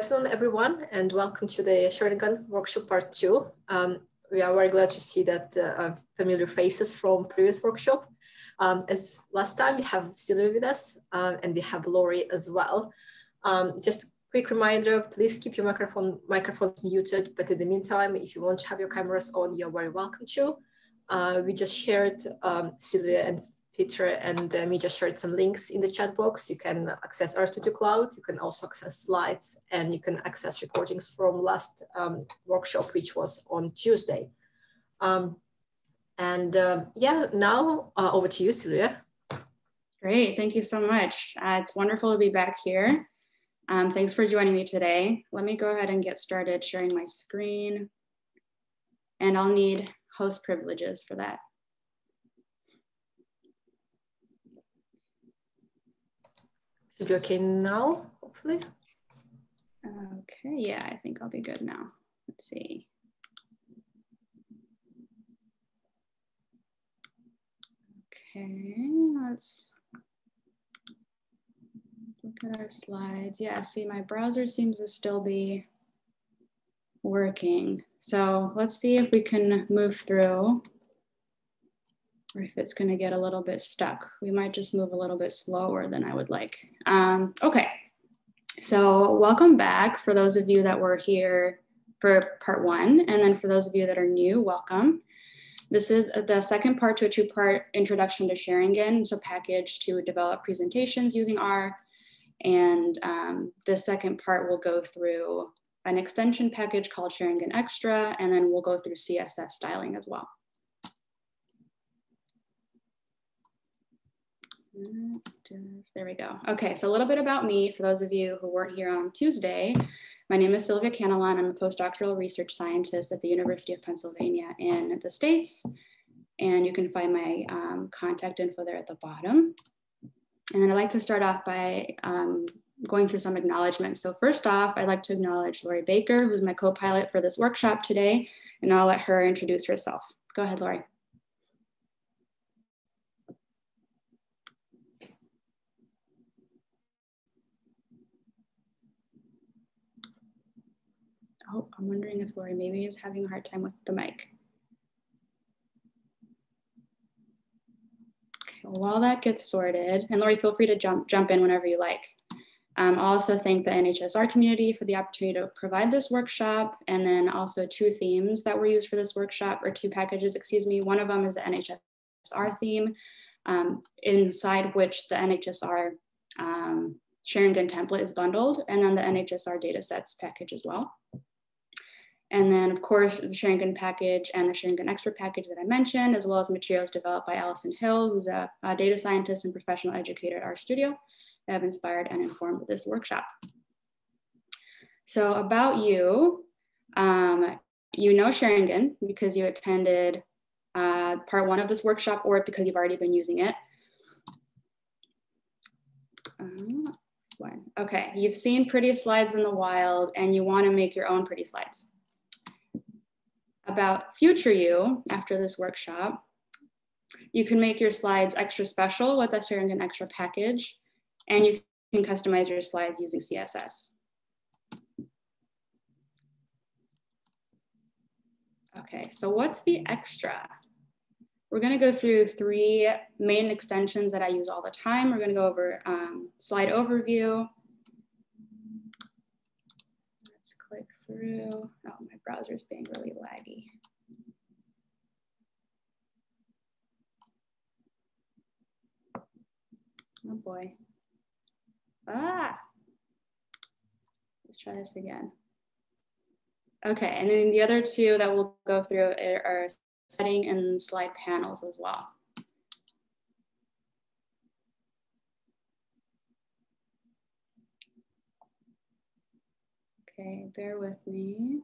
afternoon, everyone, and welcome to the Xaringan workshop part two. Um, we are very glad to see that uh, familiar faces from previous workshop. Um, as last time, we have Silvia with us, uh, and we have Laurie as well. Um, just a quick reminder, please keep your microphone microphones muted, but in the meantime, if you want to have your cameras on, you're very welcome to. Uh, we just shared um, Silvia and Peter and uh, me just shared some links in the chat box. You can access RStudio Cloud, you can also access slides, and you can access recordings from last um, workshop, which was on Tuesday. Um, and uh, yeah, now uh, over to you, Silvia. Great, thank you so much. Uh, it's wonderful to be back here. Um, thanks for joining me today. Let me go ahead and get started sharing my screen. And I'll need host privileges for that. Should be okay now, hopefully. Okay, yeah, I think I'll be good now. Let's see. Okay, let's look at our slides. Yeah, see, my browser seems to still be working. So let's see if we can move through or if it's going to get a little bit stuck. We might just move a little bit slower than I would like. Um, okay, so welcome back for those of you that were here for part one, and then for those of you that are new, welcome. This is the second part to a two-part introduction to Xaringan, so package to develop presentations using R. And um, the second part will go through an extension package called Xaringan Extra, and then we'll go through CSS styling as well. There we go. Okay, so a little bit about me for those of you who weren't here on Tuesday. My name is Silvia Canelon. I'm a postdoctoral research scientist at the University of Pennsylvania in the States. And you can find my um, contact info there at the bottom. And then I'd like to start off by um, going through some acknowledgements. So first off, I'd like to acknowledge Laurie Baker, who's my co-pilot for this workshop today, and I'll let her introduce herself. Go ahead, Laurie. Oh, I'm wondering if Laurie maybe is having a hard time with the mic. Okay, well, while that gets sorted, and Laurie, feel free to jump, jump in whenever you like. Um, I'll also thank the NHSR community for the opportunity to provide this workshop, and then also two themes that were used for this workshop, or two packages, excuse me. One of them is the NHSR theme, um, inside which the NHSR um, Xaringan template is bundled, and then the NHSR datasets package as well. And then of course, the Xaringan package and the Xaringan Extra package that I mentioned, as well as materials developed by Alison Hill, who's a, a data scientist and professional educator at RStudio that have inspired and informed this workshop. So about you, um, you know Xaringan because you attended uh, part one of this workshop or because you've already been using it. Um, okay, you've seen pretty slides in the wild and you wanna make your own pretty slides about future you after this workshop. You can make your slides extra special with the Xaringan Extra package, and you can customize your slides using CSS. Okay, so what's the extra? We're gonna go through three main extensions that I use all the time. We're gonna go over um, slide overview, through. Oh, my browser's being really laggy. Oh boy. Ah, let's try this again. Okay, and then the other two that we'll go through are setting and slide panels as well. Okay, bear with me.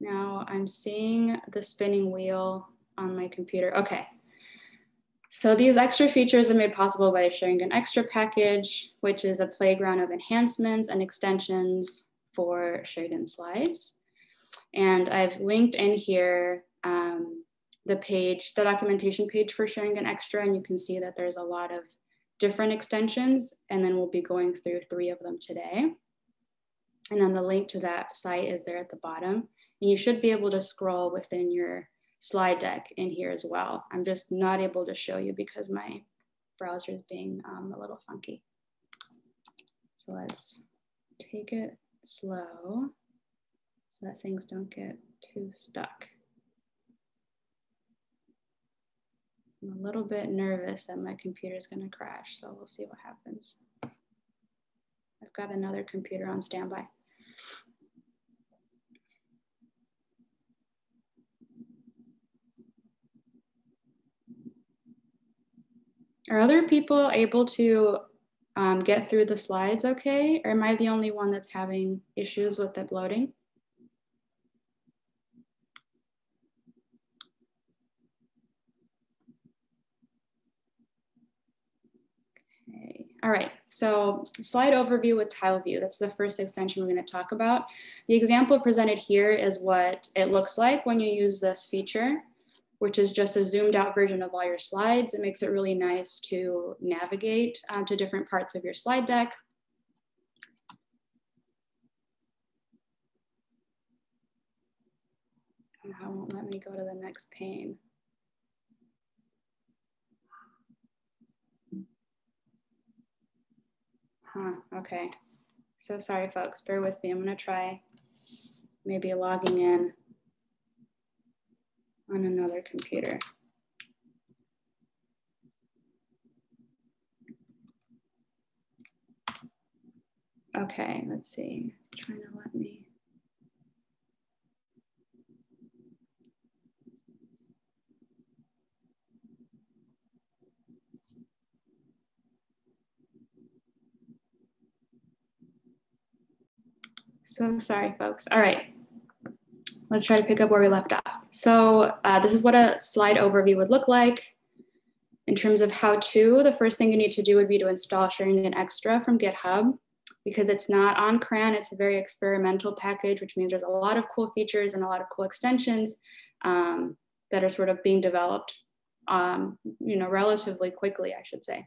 Now I'm seeing the spinning wheel on my computer. Okay, so these extra features are made possible by the Xaringan Extra package, which is a playground of enhancements and extensions for Xaringan slides. And I've linked in here um, the page, the documentation page for Xaringan Extra, and you can see that there's a lot of different extensions, and then we'll be going through three of them today. And then the link to that site is there at the bottom. And you should be able to scroll within your slide deck in here as well. I'm just not able to show you because my browser is being um, a little funky. So let's take it slow so that things don't get too stuck. I'm a little bit nervous that my computer is going to crash, so we'll see what happens. I've got another computer on standby. Are other people able to um, get through the slides okay? Or am I the only one that's having issues with it loading? Okay, all right, so slide overview with tile view. That's the first extension we're gonna talk about. The example presented here is what it looks like when you use this feature which is just a zoomed out version of all your slides. It makes it really nice to navigate um, to different parts of your slide deck. And it won't let me go to the next pane. Huh, okay. So sorry, folks, bear with me. I'm gonna try maybe logging in on another computer. Okay, let's see. It's trying to let me. So sorry, folks. All right let's try to pick up where we left off. So uh, this is what a slide overview would look like. In terms of how to, the first thing you need to do would be to install Xaringan Extra from GitHub because it's not on CRAN, it's a very experimental package, which means there's a lot of cool features and a lot of cool extensions um, that are sort of being developed, um, you know, relatively quickly, I should say.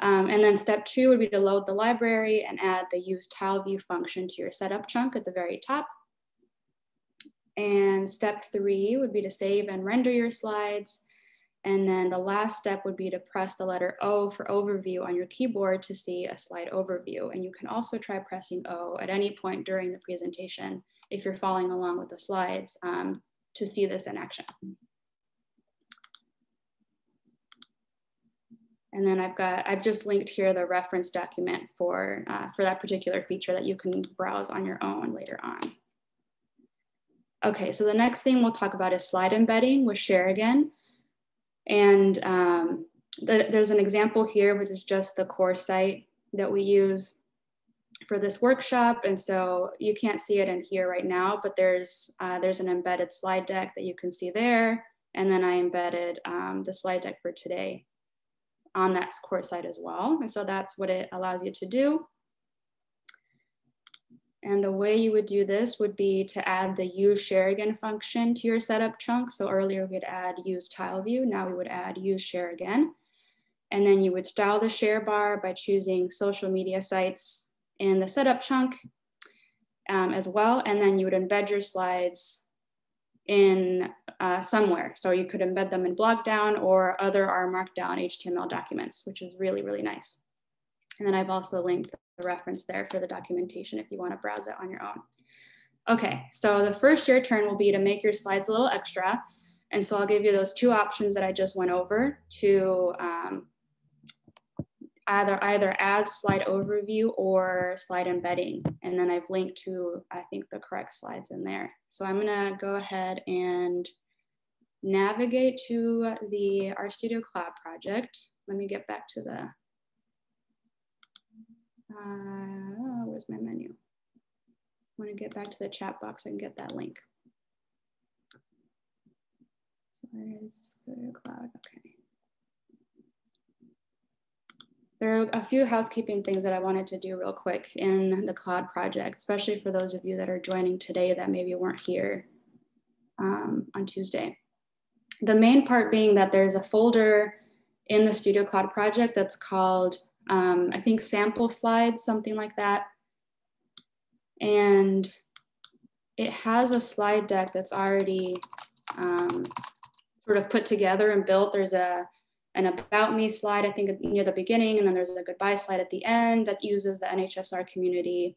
Um, and then step two would be to load the library and add the use tile view function to your setup chunk at the very top. And step three would be to save and render your slides. And then the last step would be to press the letter O for overview on your keyboard to see a slide overview. And you can also try pressing O at any point during the presentation if you're following along with the slides um, to see this in action. And then I've got, I've just linked here the reference document for, uh, for that particular feature that you can browse on your own later on. Okay, so the next thing we'll talk about is slide embedding with Shareagain. And um, the, there's an example here, which is just the core site that we use for this workshop. And so you can't see it in here right now, but there's, uh, there's an embedded slide deck that you can see there. And then I embedded um, the slide deck for today on that core site as well. And so that's what it allows you to do. And the way you would do this would be to add the use share again function to your setup chunk. So earlier we'd add use tile view. Now we would add use share again. And then you would style the share bar by choosing social media sites in the setup chunk um, as well. And then you would embed your slides in uh, somewhere. So you could embed them in blogdown or other R Markdown HTML documents, which is really, really nice. And then I've also linked the reference there for the documentation if you want to browse it on your own. Okay, so the first your turn will be to make your slides a little extra. And so I'll give you those two options that I just went over to um, either, either add slide overview or slide embedding. And then I've linked to, I think, the correct slides in there. So I'm gonna go ahead and navigate to the RStudio Cloud project. Let me get back to the uh, where's my menu? I want to get back to the chat box and get that link. So the cloud, okay. There are a few housekeeping things that I wanted to do real quick in the cloud project, especially for those of you that are joining today that maybe weren't here um, on Tuesday. The main part being that there's a folder in the Studio Cloud project that's called, um, I think, sample slides, something like that. And it has a slide deck that's already um, sort of put together and built. There's a an about me slide, I think near the beginning, and then there's a goodbye slide at the end that uses the NHSR community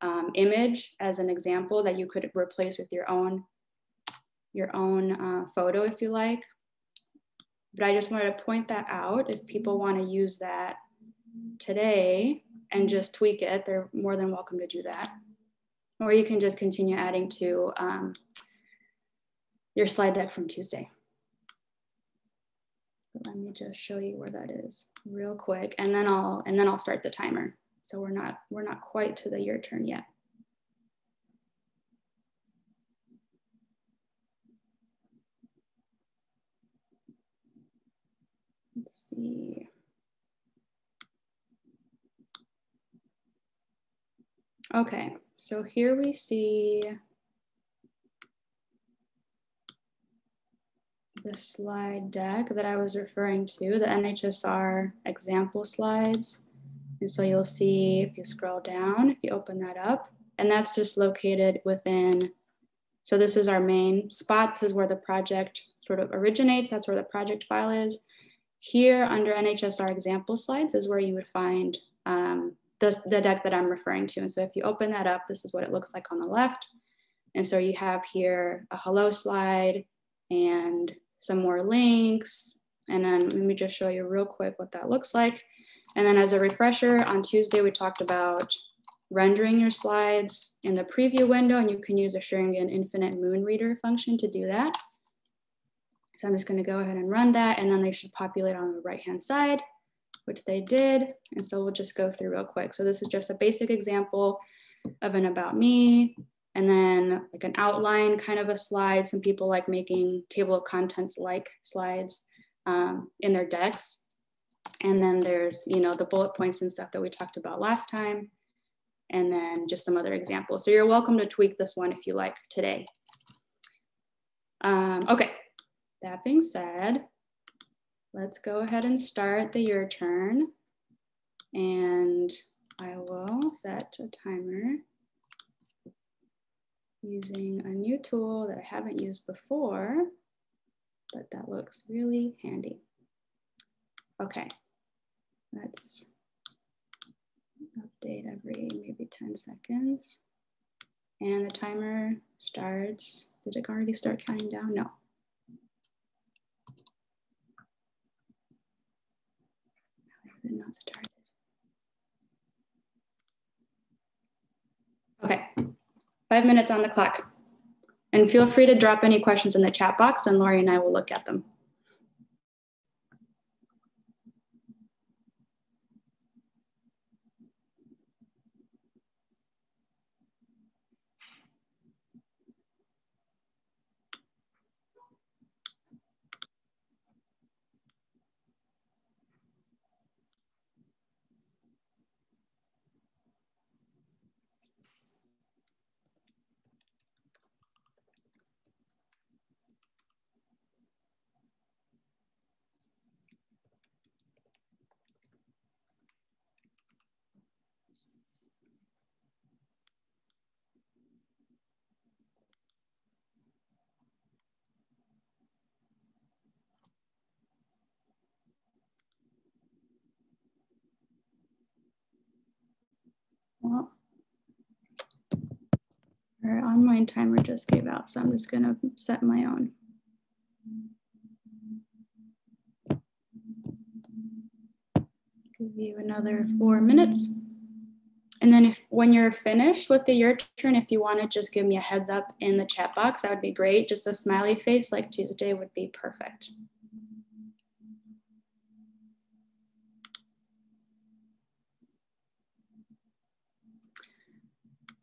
um, image as an example that you could replace with your own your own uh, photo if you like. But I just wanted to point that out. If people want to use that today and just tweak it, they're more than welcome to do that. Or you can just continue adding to um, your slide deck from Tuesday. Let me just show you where that is real quick, and then I'll and then I'll start the timer. So we're not we're not quite to the your turn yet. Let's see. Okay, so here we see the slide deck that I was referring to, the NHSR example slides. And so you'll see if you scroll down, if you open that up, and that's just located within, so this is our main spot. This is where the project sort of originates. That's where the project file is. Here under NHSR example slides is where you would find um, the, the deck that I'm referring to. And so if you open that up, this is what it looks like on the left. And so you have here a hello slide and some more links. And then let me just show you real quick what that looks like. And then as a refresher, on Tuesday, we talked about rendering your slides in the preview window, and you can use a Xaringan Infinite Moon Reader function to do that. So I'm just gonna go ahead and run that and then they should populate on the right-hand side, which they did. And so we'll just go through real quick. So this is just a basic example of an about me, and then like an outline kind of a slide. Some people like making table of contents like slides um, in their decks. And then there's, you know, the bullet points and stuff that we talked about last time. And then just some other examples. So you're welcome to tweak this one if you like today. Um, okay, that being said, let's go ahead and start the your turn. And I will set a timer using a new tool that I haven't used before, but that looks really handy. Okay, let's update every maybe 10 seconds. And the timer starts, did it already start counting down? No. not started. Okay, five minutes on the clock. And feel free to drop any questions in the chat box and Laurie and I will look at them. Well, our online timer just gave out, so I'm just gonna set my own. Give you another four minutes. And then if when you're finished with the your turn, if you wanna just give me a heads up in the chat box, that would be great. Just a smiley face like Tuesday would be perfect.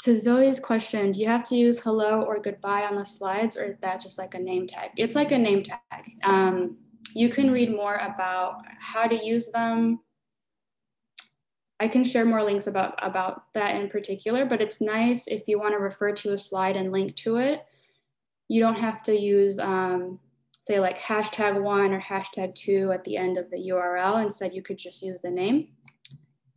To Zoe's question, do you have to use hello or goodbye on the slides or is that just like a name tag? It's like a name tag. Um, you can read more about how to use them. I can share more links about, about that in particular, but it's nice if you wanna refer to a slide and link to it. You don't have to use, um, say like hashtag one or hashtag two at the end of the URL. Instead, you could just use the name.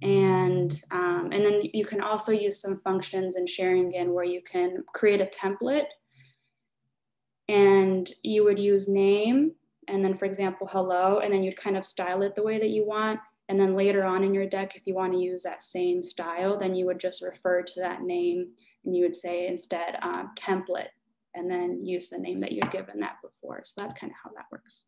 And, um, and then you can also use some functions in Xaringan where you can create a template and you would use name and then for example, hello, and then you'd kind of style it the way that you want. And then later on in your deck, if you want to use that same style, then you would just refer to that name and you would say instead um, template and then use the name that you'd given that before. So that's kind of how that works.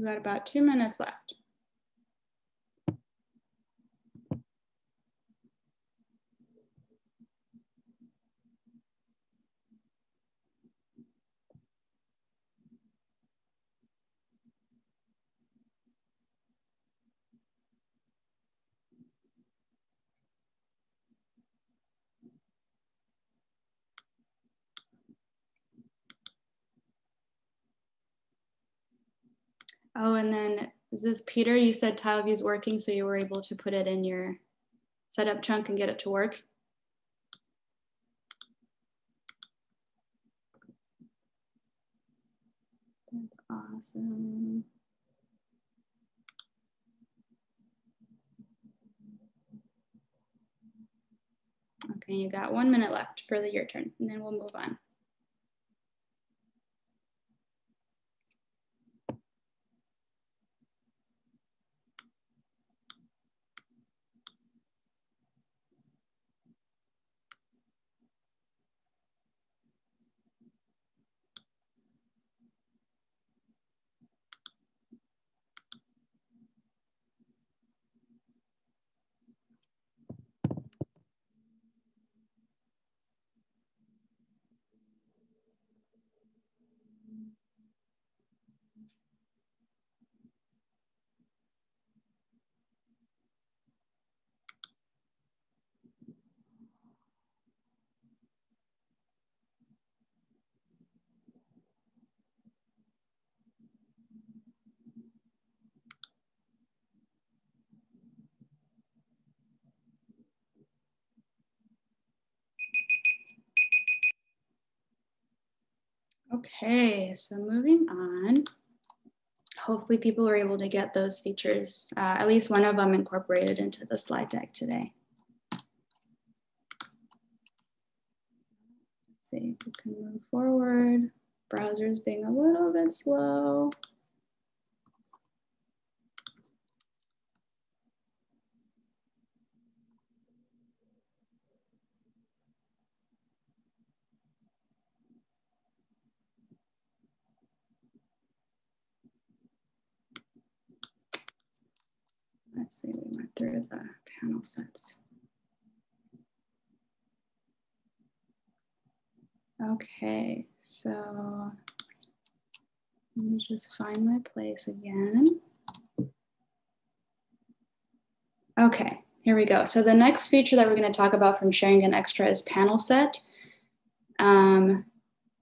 We've got about two minutes left. Oh, and then is this Peter? You said TileView is working, so you were able to put it in your setup chunk and get it to work? That's awesome. Okay, you got one minute left for the your turn, and then we'll move on. Okay, so moving on. Hopefully people are able to get those features, uh, at least one of them incorporated into the slide deck today. Let's see if we can move forward. Browser's being a little bit slow. Let's see, we went through the panel sets. Okay, so let me just find my place again. Okay, here we go. So the next feature that we're going to talk about from Xaringan Extra is panel set. Um,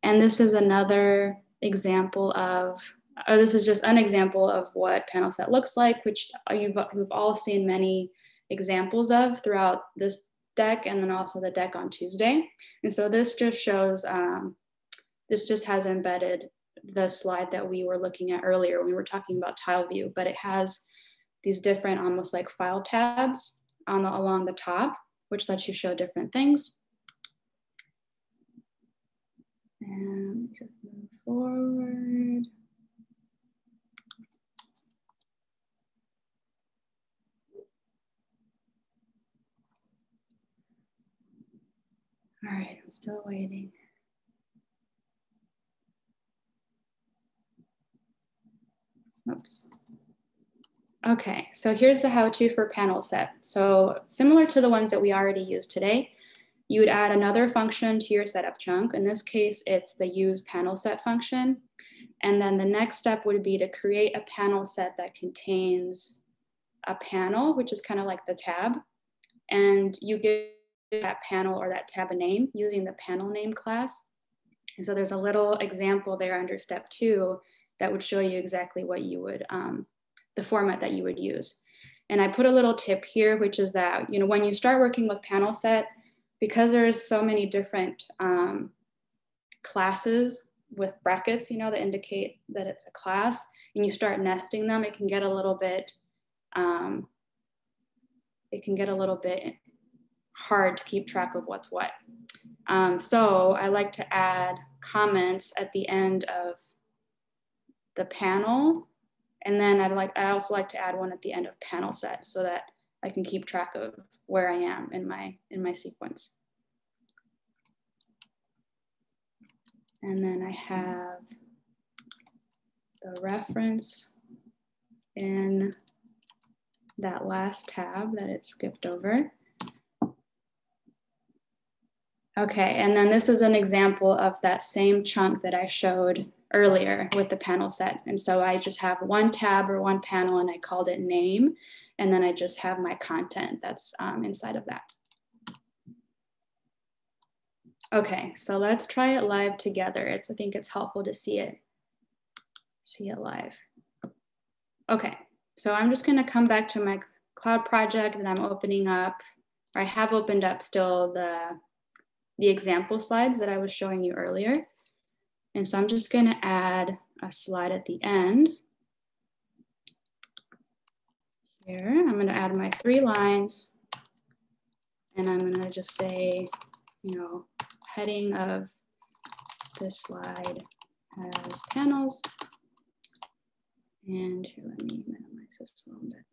and this is another example of uh, this is just an example of what panel set looks like, which you've, you've all seen many examples of throughout this deck and then also the deck on Tuesday. And so this just shows, um, this just has embedded the slide that we were looking at earlier when we were talking about tile view, but it has these different almost like file tabs on the, along the top, which lets you show different things. And just move forward. I'm still waiting. Oops. Okay, so here's the how-to for panel set. So similar to the ones that we already used today, you would add another function to your setup chunk. In this case, it's the use panel set function. And then the next step would be to create a panel set that contains a panel, which is kind of like the tab. And you give that panel or that tab a name using the panel name class. And so there's a little example there under step two that would show you exactly what you would, um, the format that you would use. And I put a little tip here, which is that, you know, when you start working with panel set, because there's so many different um, classes with brackets, you know, that indicate that it's a class, and you start nesting them, it can get a little bit, um, it can get a little bit hard to keep track of what's what. Um, so I like to add comments at the end of the panel. And then I'd like, I also like to add one at the end of panel set so that I can keep track of where I am in my, in my sequence. And then I have the reference in that last tab that it skipped over. Okay, and then this is an example of that same chunk that I showed earlier with the panel set. And so I just have one tab or one panel and I called it name. And then I just have my content that's um, inside of that. Okay, so let's try it live together. It's, I think it's helpful to see it, see it live. Okay, so I'm just gonna come back to my cloud project that I'm opening up, or I have opened up still the the example slides that I was showing you earlier. And so I'm just gonna add a slide at the end. Here, I'm gonna add my three lines and I'm gonna just say, you know, heading of this slide has panels. And here, let me minimize this a little bit.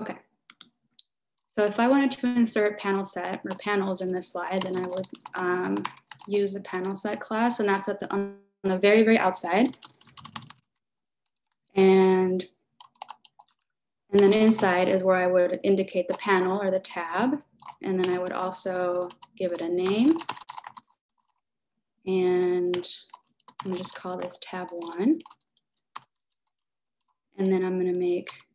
Okay. So if I wanted to insert panel set or panels in this slide, then I would um, use the panel set class, and that's at the, on the very, very outside. And, and then inside is where I would indicate the panel or the tab. And then I would also give it a name. And I'm just call this tab one. And then I'm gonna make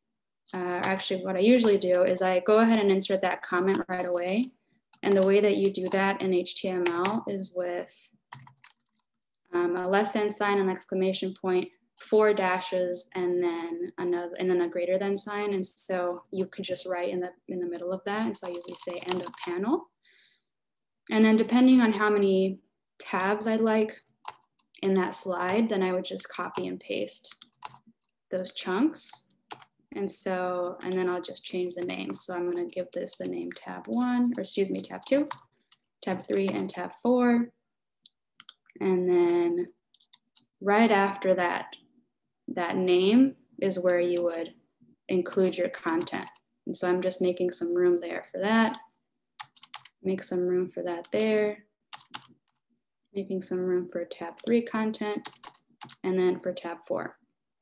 uh, actually what I usually do is I go ahead and insert that comment right away. And the way that you do that in HTML is with um, a less than sign, an exclamation point, four dashes, and then another, and then a greater than sign. And so you could just write in the in the middle of that. And so I usually say end of panel. And then depending on how many tabs I'd like in that slide, then I would just copy and paste those chunks and so, and then I'll just change the name. So I'm gonna give this the name tab one, or excuse me, tab two, tab three, and tab four. And then right after that, that name is where you would include your content. And so I'm just making some room there for that. Make some room for that there. Making some room for tab three content, and then for tab four.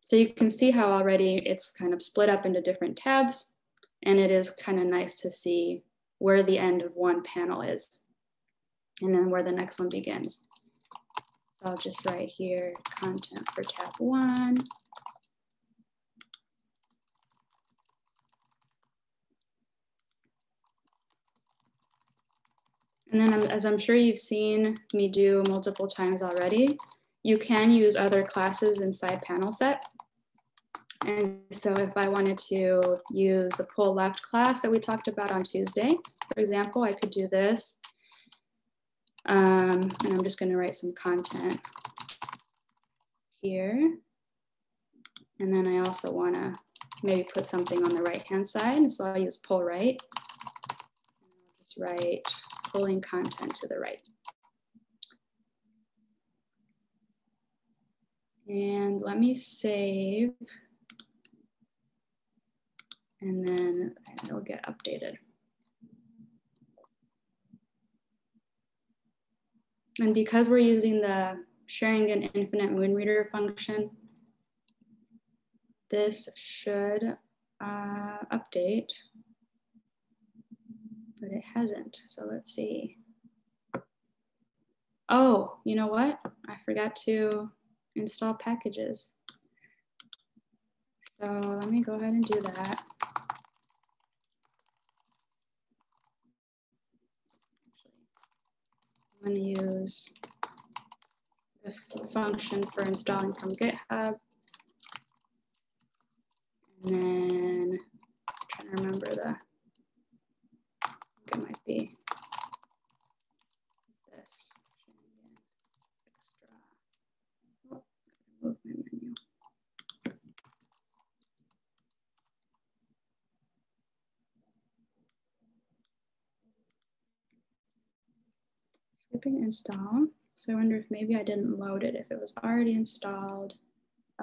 So you can see how already it's kind of split up into different tabs and it is kind of nice to see where the end of one panel is and then where the next one begins. So I'll just write here content for tab one. And then um, as I'm sure you've seen me do multiple times already, you can use other classes inside panel set. And so if I wanted to use the pull left class that we talked about on Tuesday, for example, I could do this. Um, and I'm just gonna write some content here. And then I also wanna maybe put something on the right-hand side. So I'll use pull right. Just write pulling content to the right. And let me save and then it'll get updated. And because we're using the Xaringan infinite moon reader function, this should uh, update, but it hasn't. So let's see. Oh, you know what? I forgot to install packages. So let me go ahead and do that. I'm going to use the function for installing from GitHub. And then I'm trying to remember the, I think it might be this. Extra. Oh, move my menu. Skipping install. So I wonder if maybe I didn't load it, if it was already installed.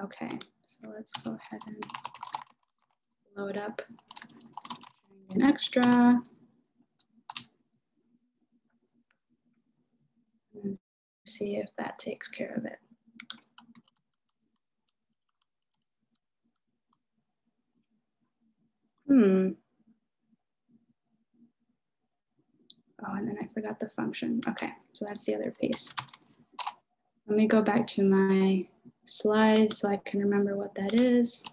Okay, so let's go ahead and load up an extra. And see if that takes care of it. Hmm. Oh, and then I forgot the function. Okay, so that's the other piece. Let me go back to my slides so I can remember what that is.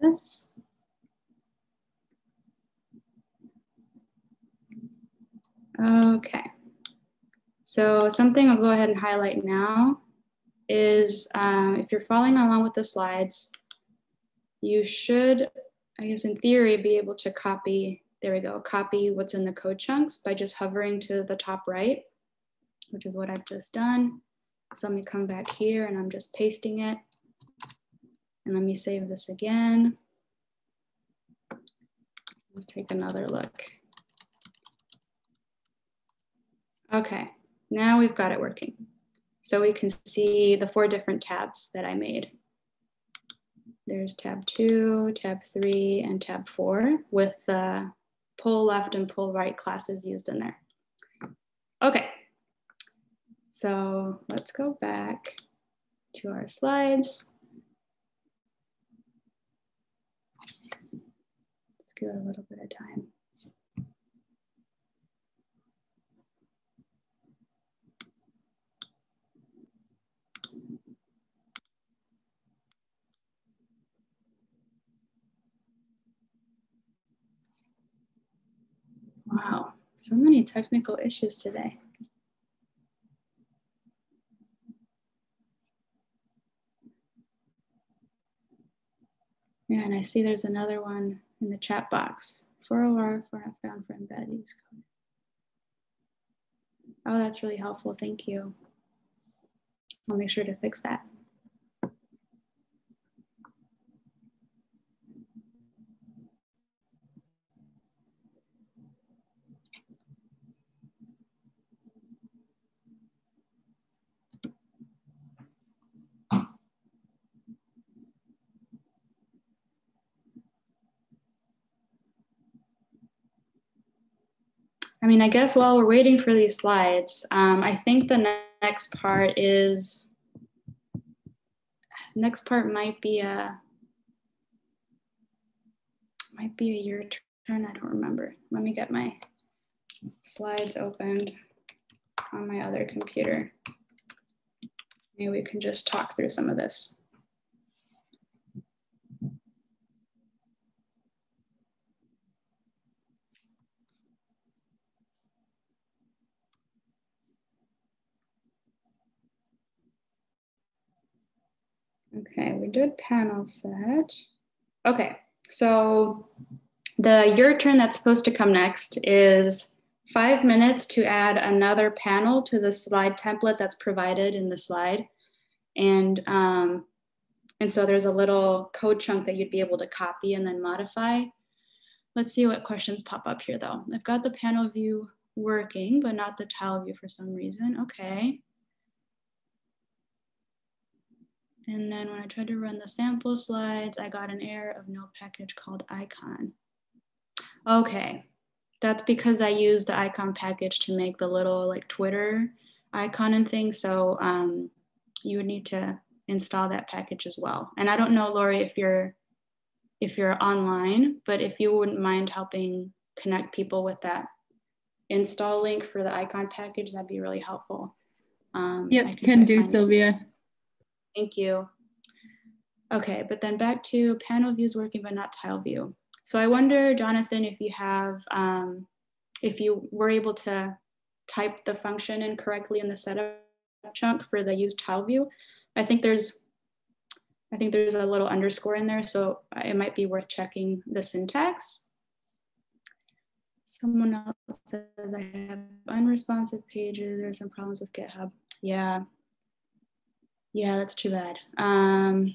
This. Okay. So something I'll go ahead and highlight now is um, if you're following along with the slides, you should, I guess in theory, be able to copy, there we go, copy what's in the code chunks by just hovering to the top right, which is what I've just done. So let me come back here and I'm just pasting it. And let me save this again. Let's take another look. Okay, now we've got it working. So we can see the four different tabs that I made. There's tab two, tab three, and tab four with the pull left and pull right classes used in there. Okay, so let's go back to our slides. Let's give it a little bit of time. Wow, so many technical issues today. Yeah, and I see there's another one in the chat box. 4OR for found for embedded use code. Oh, that's really helpful. Thank you. I'll make sure to fix that. I mean, I guess while we're waiting for these slides, um, I think the ne next part is, next part might be a, might be a your turn, I don't remember. Let me get my slides opened on my other computer. Maybe we can just talk through some of this. Okay, we did panel set. Okay, so the your turn that's supposed to come next is five minutes to add another panel to the slide template that's provided in the slide. And, um, and so there's a little code chunk that you'd be able to copy and then modify. Let's see what questions pop up here though. I've got the panel view working, but not the tile view for some reason. Okay. And then when I tried to run the sample slides, I got an error of no package called icon. Okay, that's because I used the icon package to make the little like Twitter icon and things. So um, you would need to install that package as well. And I don't know, Laurie, if you're if you're online, but if you wouldn't mind helping connect people with that install link for the icon package, that'd be really helpful. Um, yep, can, can do, Silvia. It. Thank you. Okay, but then back to panel views working, but not tile view. So I wonder, Jonathan, if you have, um, if you were able to type the function in correctly in the setup chunk for the use tile view. I think there's, I think there's a little underscore in there, so it might be worth checking the syntax. Someone else says I have unresponsive pages. There's some problems with GitHub. Yeah, yeah, that's too bad. Um,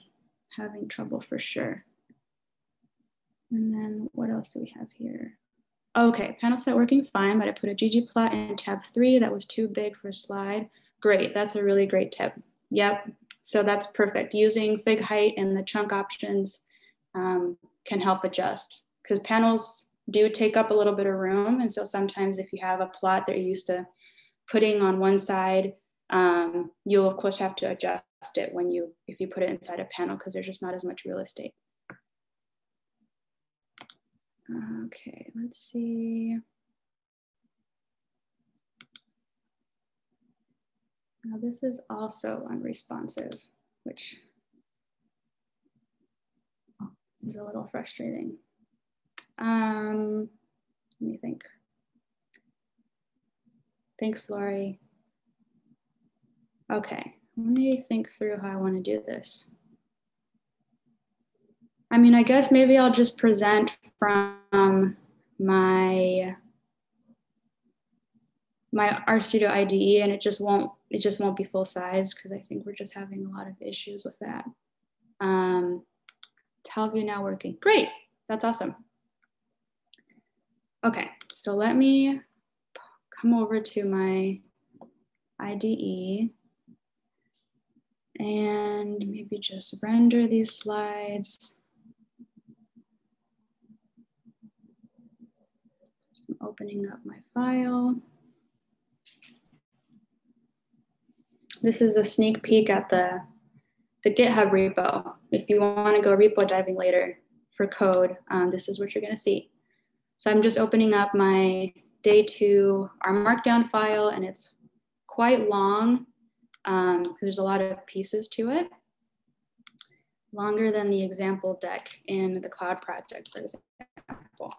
having trouble for sure. And then what else do we have here? Okay, panel set working fine, but I put a ggplot in tab three. That was too big for a slide. Great, that's a really great tip. Yep, so that's perfect. Using fig height and the chunk options um, can help adjust because panels do take up a little bit of room. And so sometimes if you have a plot that you're used to putting on one side, um, you'll of course have to adjust it when you, if you put it inside a panel because there's just not as much real estate. Okay, let's see. Now this is also unresponsive, which is a little frustrating. Um, let me think. Thanks, Laurie. Okay, let me think through how I want to do this. I mean, I guess maybe I'll just present from my my RStudio IDE and it just won't it just won't be full size because I think we're just having a lot of issues with that. Um, tile view now working. Great, that's awesome. Okay, so let me come over to my IDE and maybe just render these slides. I'm opening up my file. This is a sneak peek at the, the GitHub repo. If you want to go repo diving later for code, um, this is what you're going to see. So I'm just opening up my day two R markdown file, and it's quite long um, there's a lot of pieces to it. Longer than the example deck in the cloud project, for example.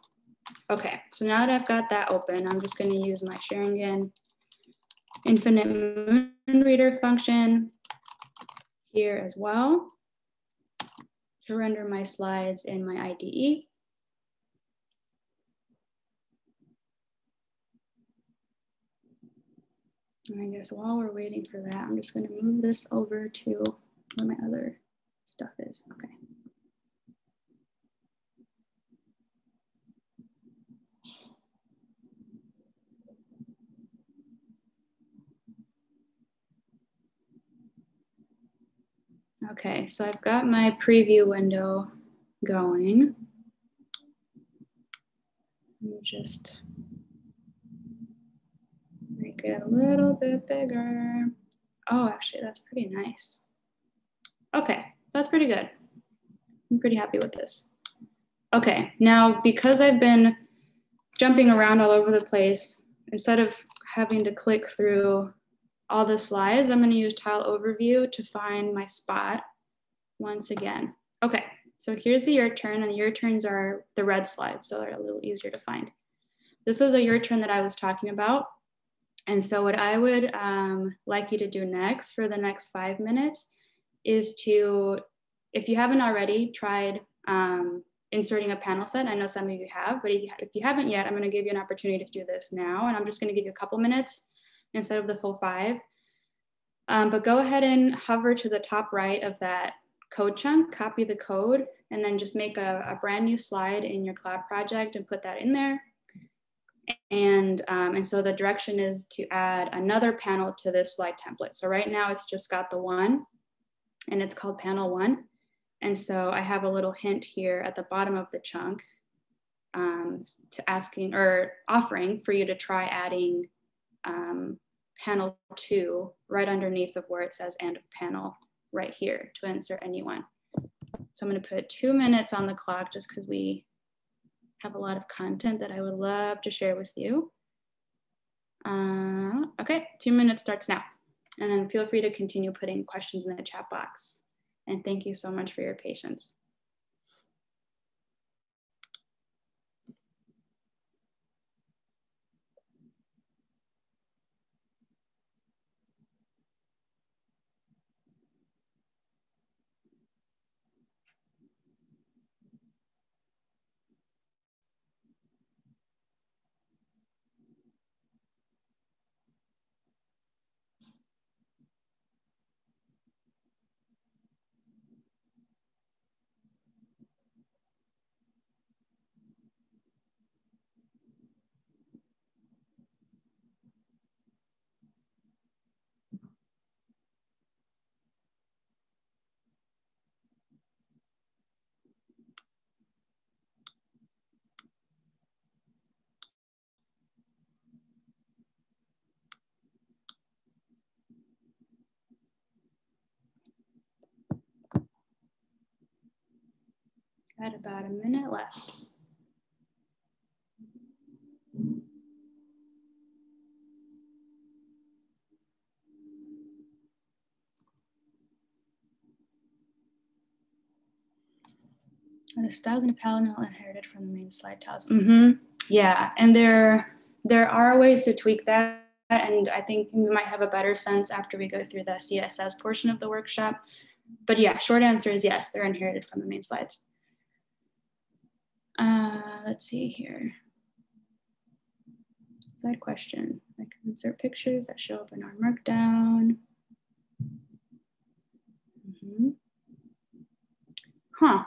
Okay, so now that I've got that open, I'm just gonna use my Xaringan infinite moon reader function here as well to render my slides in my IDE. And I guess while we're waiting for that, I'm just going to move this over to where my other stuff is. Okay. Okay, so I've got my preview window going. Let me just make it a little bit bigger. Oh, actually, that's pretty nice. Okay, that's pretty good. I'm pretty happy with this. Okay, now because I've been jumping around all over the place, instead of having to click through all the slides, I'm gonna use tile overview to find my spot once again. Okay, so here's the your turn and the your turns are the red slides, so they're a little easier to find. This is a your turn that I was talking about. And so what I would um, like you to do next for the next five minutes is to, if you haven't already tried um, inserting a panel set, I know some of you have, but if you, if you haven't yet, I'm gonna give you an opportunity to do this now. And I'm just gonna give you a couple minutes instead of the full five. Um, but go ahead and hover to the top right of that code chunk, copy the code, and then just make a, a brand new slide in your cloud project and put that in there And, um, and so the direction is to add another panel to this slide template. So right now it's just got the one and it's called panel one. And so I have a little hint here at the bottom of the chunk um, to asking or offering for you to try adding um, panel two right underneath of where it says end of panel right here to insert a new one. So I'm gonna put two minutes on the clock just because we have a lot of content that I would love to share with you. Uh, okay, two minutes starts now. And then feel free to continue putting questions in the chat box. And thank you so much for your patience. Got about a minute left. The styles in a panel inherited from the main slide tiles. Mm -hmm. Yeah, and there there are ways to tweak that, and I think we might have a better sense after we go through the CSS portion of the workshop. But yeah, short answer is yes, they're inherited from the main slides. Uh, let's see here. Side question. I can insert pictures that show up in our markdown. Mm -hmm. Huh.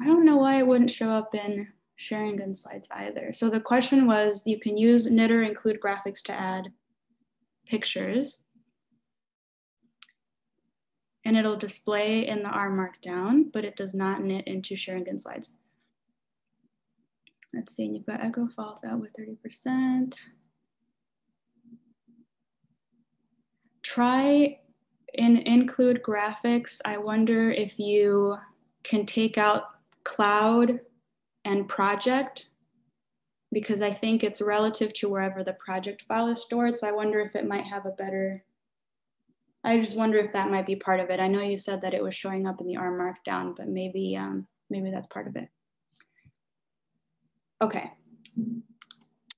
I don't know why it wouldn't show up in Xaringan slides either. So the question was, you can use knitr include graphics to add pictures and it'll display in the R markdown, but it does not knit into Xaringan slides. Let's see, you've got echo false out with 30%. Try and include graphics. I wonder if you can take out cloud and project because I think it's relative to wherever the project file is stored. So I wonder if it might have a better, I just wonder if that might be part of it. I know you said that it was showing up in the R markdown, but maybe, um, maybe that's part of it. Okay,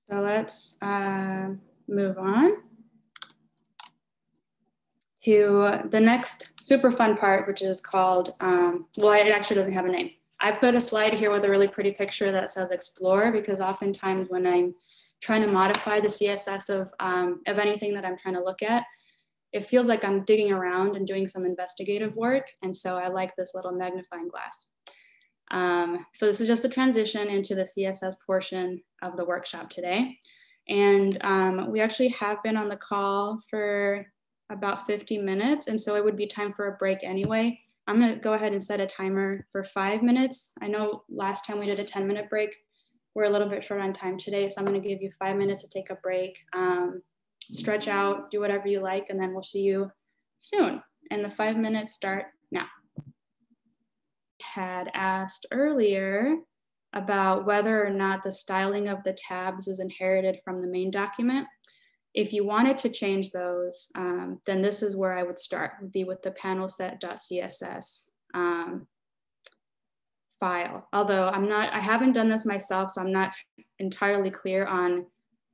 so let's uh, move on to the next super fun part, which is called, um, well, it actually doesn't have a name. I put a slide here with a really pretty picture that says explore because oftentimes when I'm trying to modify the CSS of, um, of anything that I'm trying to look at, it feels like I'm digging around and doing some investigative work. And so I like this little magnifying glass. Um, so this is just a transition into the CSS portion of the workshop today. And um, we actually have been on the call for about 50 minutes. And so it would be time for a break anyway. I'm gonna go ahead and set a timer for five minutes. I know last time we did a 10 minute break. We're a little bit short on time today. So I'm gonna give you five minutes to take a break, um, stretch out, do whatever you like, and then we'll see you soon. And the five minutes start now had asked earlier about whether or not the styling of the tabs is inherited from the main document. If you wanted to change those, um, then this is where I would start, would be with the panel set.css um, file. Although I'm not, I haven't done this myself, so I'm not entirely clear on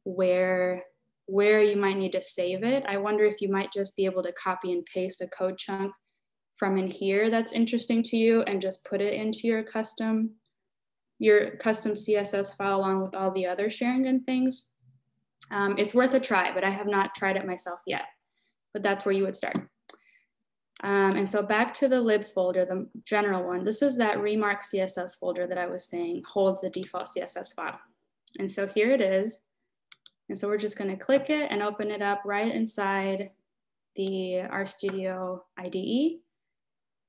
where where you might need to save it. I wonder if you might just be able to copy and paste a code chunk from in here that's interesting to you and just put it into your custom your custom CSS file along with all the other Xaringan things. Um, it's worth a try, but I have not tried it myself yet, but that's where you would start. Um, and so back to the libs folder, the general one, this is that remark CSS folder that I was saying holds the default CSS file. And so here it is. And so we're just gonna click it and open it up right inside the RStudio IDE.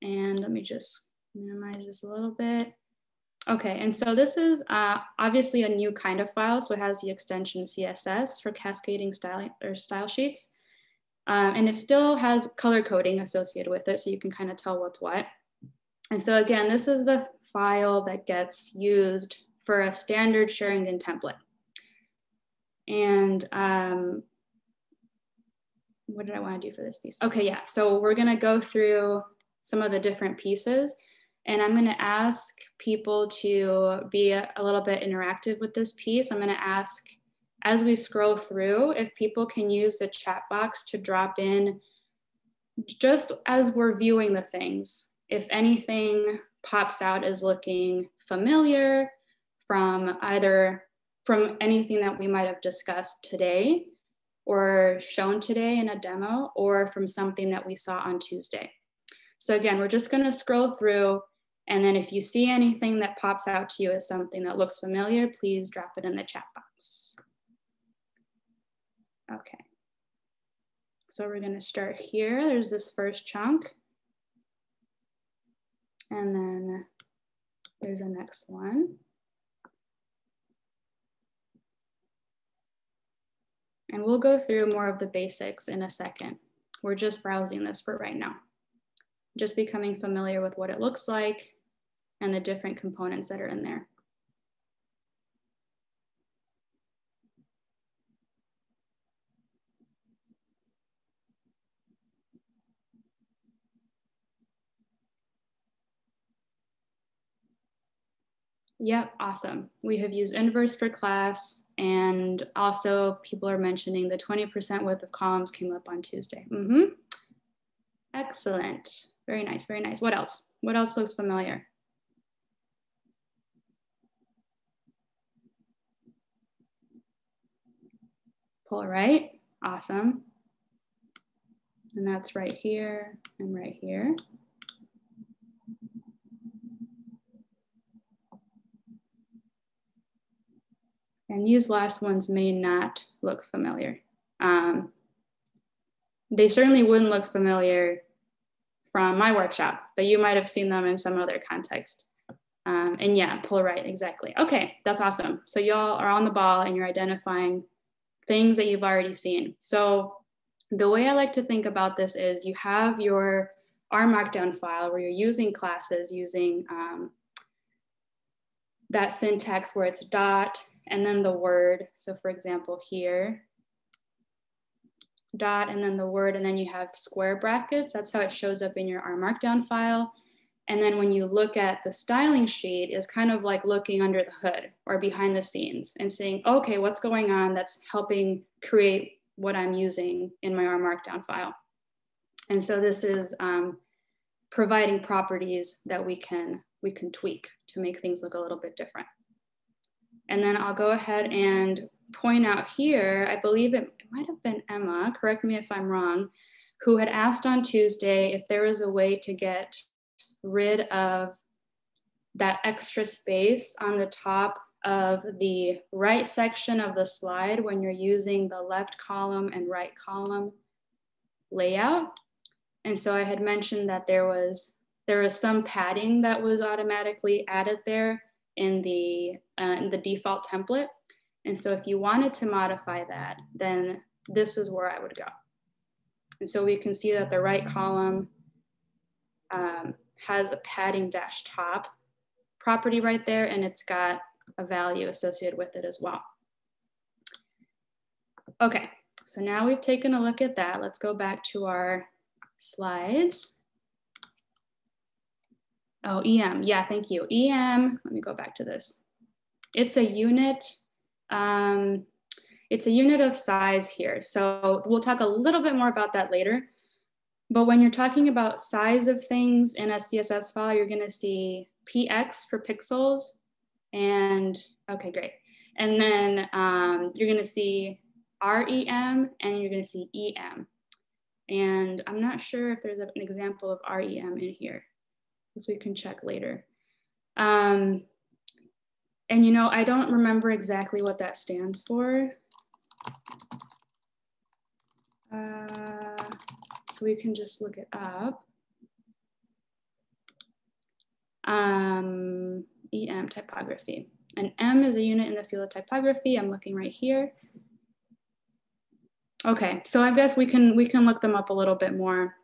And let me just minimize this a little bit. Okay, and so this is uh, obviously a new kind of file. So it has the extension CSS for cascading style or style sheets. Um, and it still has color coding associated with it. So you can kind of tell what's what. And so again, this is the file that gets used for a standard Xaringan template. And um, what did I want to do for this piece? Okay, yeah. So we're going to go through some of the different pieces. And I'm going to ask people to be a, little bit interactive with this piece. I'm going to ask as we scroll through if people can use the chat box to drop in just as we're viewing the things. If anything pops out as looking familiar from either from anything that we might have discussed today or shown today in a demo or from something that we saw on Tuesday. So again, we're just gonna scroll through and then if you see anything that pops out to you as something that looks familiar, please drop it in the chat box. Okay. So we're gonna start here. There's this first chunk. And then there's a next one. And we'll go through more of the basics in a second. We're just browsing this for right now. Just becoming familiar with what it looks like and the different components that are in there. Yep, awesome. We have used inverse for class and also people are mentioning the 20% width of columns came up on Tuesday. Mm -hmm. Excellent. Very nice, very nice. What else? What else looks familiar? Pull right, awesome. And that's right here and right here. And these last ones may not look familiar. Um, they certainly wouldn't look familiar from my workshop, but you might have seen them in some other context. Um, and yeah, pull right, exactly. Okay, that's awesome. So y'all are on the ball and you're identifying things that you've already seen. So the way I like to think about this is you have your R Markdown file where you're using classes using um, that syntax where it's dot and then the word. So for example, here, dot and then the word, and then you have square brackets. That's how it shows up in your R Markdown file. And then when you look at the styling sheet is kind of like looking under the hood or behind the scenes and saying, okay, what's going on that's helping create what I'm using in my R Markdown file. And so this is um, providing properties that we can, we can tweak to make things look a little bit different. And then I'll go ahead and point out here, I believe it might have been Emma, correct me if I'm wrong, who had asked on Tuesday if there was a way to get rid of that extra space on the top of the right section of the slide when you're using the left column and right column layout. And so I had mentioned that there was there was some padding that was automatically added there in the, uh, in the default template. And so if you wanted to modify that, then this is where I would go. And so we can see that the right column um, has a padding dash top property right there, and it's got a value associated with it as well. Okay, so now we've taken a look at that. Let's go back to our slides. Oh, EM, yeah, thank you. EM, let me go back to this. It's a unit, um, it's a unit of size here. So we'll talk a little bit more about that later. But when you're talking about size of things in a CSS file, you're gonna see PX for pixels and, okay, great. And then um, you're gonna see REM and you're gonna see EM. And I'm not sure if there's an example of REM in here as we can check later. Um, and you know, I don't remember exactly what that stands for. Uh, so we can just look it up. Um, EM typography. And M is a unit in the field of typography. I'm looking right here. Okay, so I guess we can we can look them up a little bit more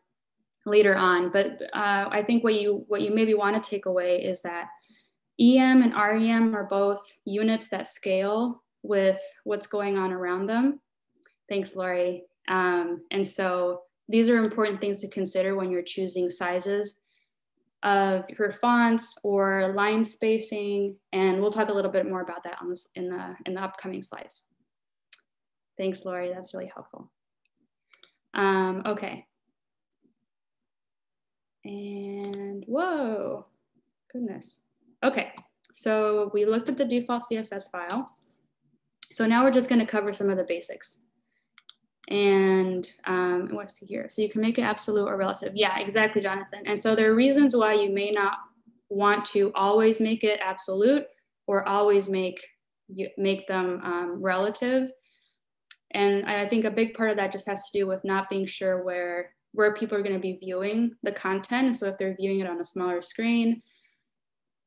later on. But uh, I think what you what you maybe want to take away is that EM and REM are both units that scale with what's going on around them. Thanks, Laurie. Um, and so these are important things to consider when you're choosing sizes of your fonts or line spacing. And we'll talk a little bit more about that on this in the, in the upcoming slides. Thanks, Laurie. That's really helpful. Um, okay. And whoa, goodness. Okay, so we looked at the default CSS file. So now we're just gonna cover some of the basics. And um, what's here? So you can make it absolute or relative. Yeah, exactly, Jonathan. And so there are reasons why you may not want to always make it absolute or always make make them um, relative. And I think a big part of that just has to do with not being sure where where people are going to be viewing the content. So if they're viewing it on a smaller screen,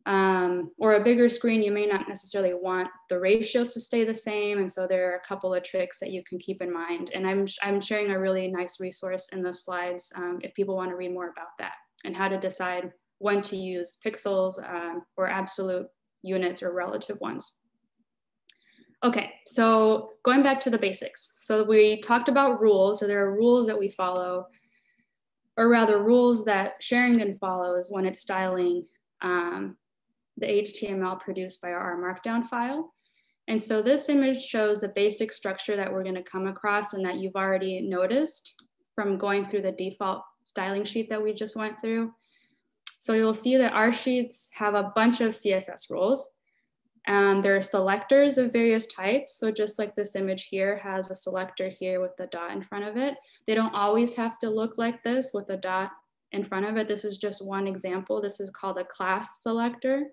um, or a bigger screen, you may not necessarily want the ratios to stay the same. And so there are a couple of tricks that you can keep in mind. And I'm, I'm sharing a really nice resource in the slides um, if people want to read more about that and how to decide when to use pixels um, or absolute units or relative ones. Okay, so going back to the basics. So we talked about rules. So there are rules that we follow, or rather rules that Xaringan follows when it's styling um, the HTML produced by our Markdown file. And so this image shows the basic structure that we're gonna come across and that you've already noticed from going through the default styling sheet that we just went through. So you'll see that our sheets have a bunch of CSS rules. Um, there are selectors of various types. So just like this image here has a selector here with the dot in front of it. They don't always have to look like this with a dot in front of it. This is just one example. This is called a class selector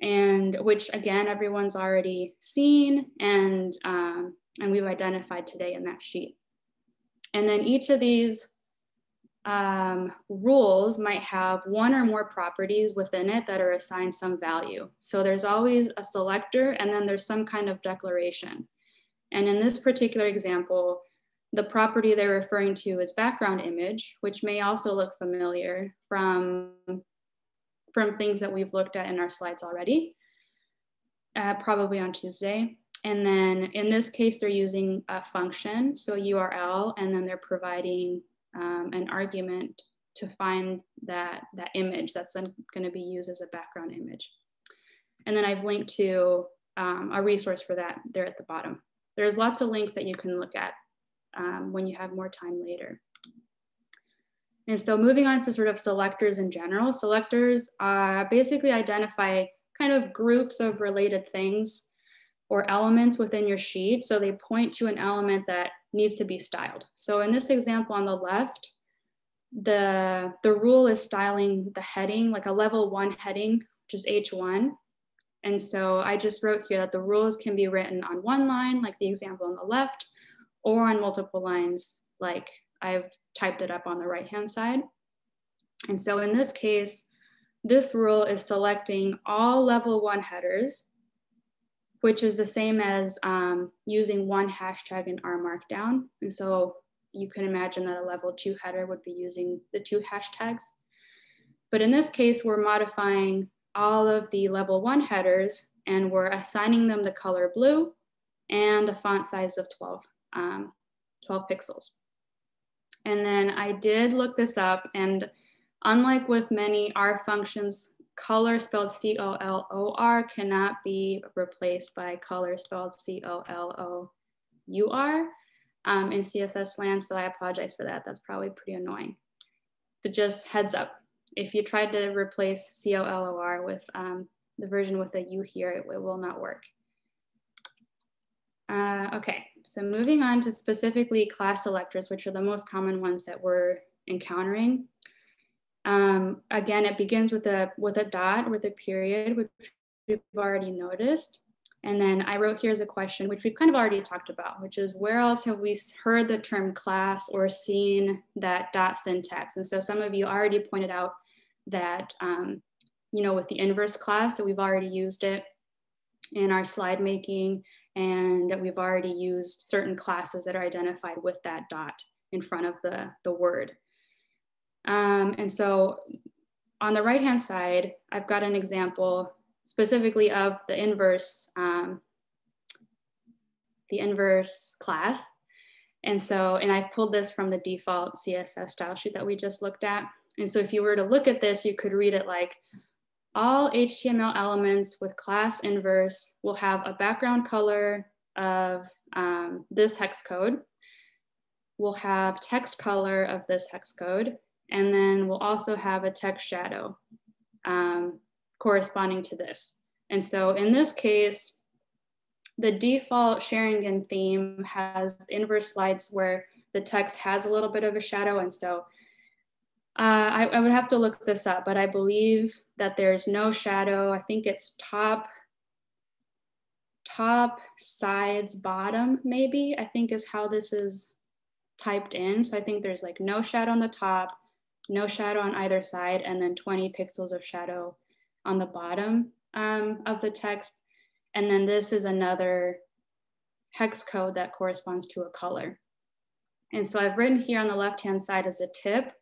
and which again, everyone's already seen and, um, and we've identified today in that sheet. And then each of these um, rules might have one or more properties within it that are assigned some value. So there's always a selector and then there's some kind of declaration. And in this particular example, the property they're referring to is background image, which may also look familiar from from things that we've looked at in our slides already, uh, probably on Tuesday. And then in this case, they're using a function, so URL, and then they're providing um, an argument to find that, that image that's gonna be used as a background image. And then I've linked to um, a resource for that there at the bottom. There's lots of links that you can look at um, when you have more time later. And so moving on to sort of selectors in general, selectors uh, basically identify kind of groups of related things or elements within your sheet. So they point to an element that needs to be styled. So in this example on the left, the, the rule is styling the heading, like a level one heading, which is H1. And so I just wrote here that the rules can be written on one line, like the example on the left, or on multiple lines, like I've typed it up on the right-hand side. And so in this case, this rule is selecting all level one headers, which is the same as um, using one hashtag in R Markdown. And so you can imagine that a level two header would be using the two hashtags. But in this case, we're modifying all of the level one headers and we're assigning them the color blue and a font size of 12, um, 12 pixels. And then I did look this up and unlike with many R functions, color spelled C-O-L-O-R cannot be replaced by color spelled C-O-L-O-U-R um, in CSS land. So I apologize for that. That's probably pretty annoying. But just heads up, if you tried to replace C-O-L-O-R with um, the version with a U here, it, it will not work. Uh, okay, so moving on to specifically class selectors, which are the most common ones that we're encountering. Um, again, it begins with a, with a dot, with a period, which we've already noticed. And then I wrote here's a question, which we've kind of already talked about, which is where else have we heard the term class or seen that dot syntax? And so some of you already pointed out that, um, you know, with the inverse class, that we've already used it in our slide making and that we've already used certain classes that are identified with that dot in front of the, the word. Um, and so on the right-hand side, I've got an example specifically of the inverse, um, the inverse class. And so, and I've pulled this from the default CSS style sheet that we just looked at. And so if you were to look at this, you could read it like all HTML elements with class inverse will have a background color of um, this hex code. We'll have text color of this hex code. And then we'll also have a text shadow. Um, corresponding to this. And so in this case, the default Xaringan theme has inverse slides where the text has a little bit of a shadow. And so uh, I, I, would have to look this up, but I believe that there's no shadow. I think it's top, top, sides, bottom, maybe, I think is how this is typed in. So I think there's like no shadow on the top, no shadow on either side, and then 20 pixels of shadow on the bottom um, of the text. And then this is another hex code that corresponds to a color. And so I've written here on the left-hand side as a tip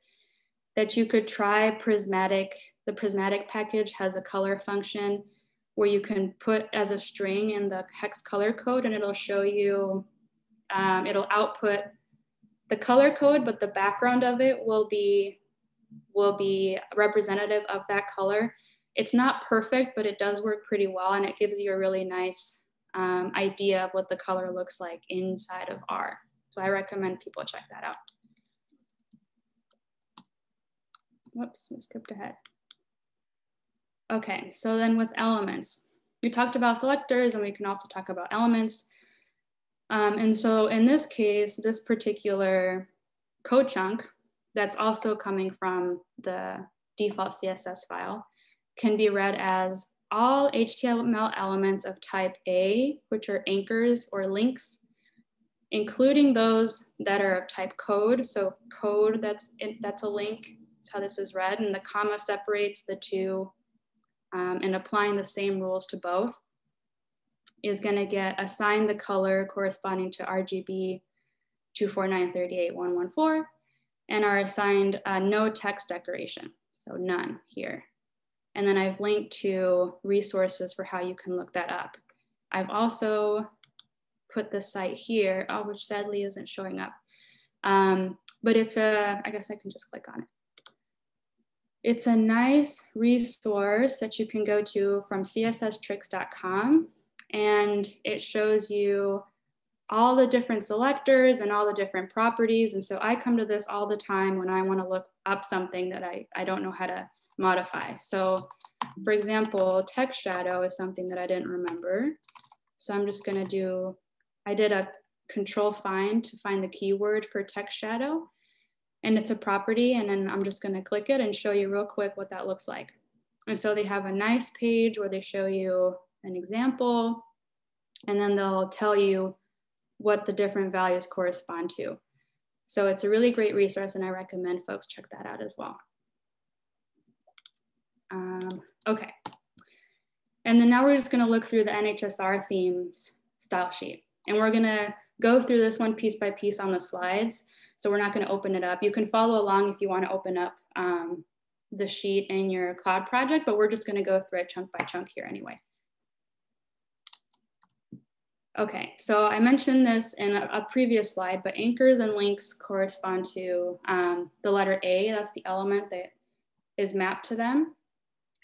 that you could try Prismatic. The Prismatic package has a color function where you can put as a string in the hex color code and it'll show you, um, it'll output the color code, but the background of it will be, will be representative of that color. It's not perfect, but it does work pretty well and it gives you a really nice um, idea of what the color looks like inside of R. So I recommend people check that out. Whoops, we skipped ahead. Okay, so then with elements, we talked about selectors and we can also talk about elements. Um, and so in this case, this particular code chunk that's also coming from the default CSS file can be read as all HTML elements of type A, which are anchors or links, including those that are of type code. So code that's, that's a link, how this is read, and the comma separates the two um, and applying the same rules to both is gonna get assigned the color corresponding to RGB 24938.114 and are assigned uh, no text decoration, so none here. And then I've linked to resources for how you can look that up. I've also put the site here, oh, which sadly isn't showing up. Um, but it's a, I guess I can just click on it. It's a nice resource that you can go to from csstricks.com and it shows you all the different selectors and all the different properties. And so I come to this all the time when I wanna look up something that I, I don't know how to modify. So for example, text shadow is something that I didn't remember. So I'm just gonna do, I did a control find to find the keyword for text shadow and it's a property and then I'm just gonna click it and show you real quick what that looks like. And so they have a nice page where they show you an example and then they'll tell you what the different values correspond to. So it's a really great resource and I recommend folks check that out as well. Um, okay. And then now we're just gonna look through the NHSR themes style sheet. And we're gonna go through this one piece by piece on the slides. So we're not gonna open it up. You can follow along if you wanna open up um, the sheet in your cloud project, but we're just gonna go through it chunk by chunk here anyway. Okay, so I mentioned this in a, a, previous slide, but anchors and links correspond to um, the letter A, that's the element that is mapped to them.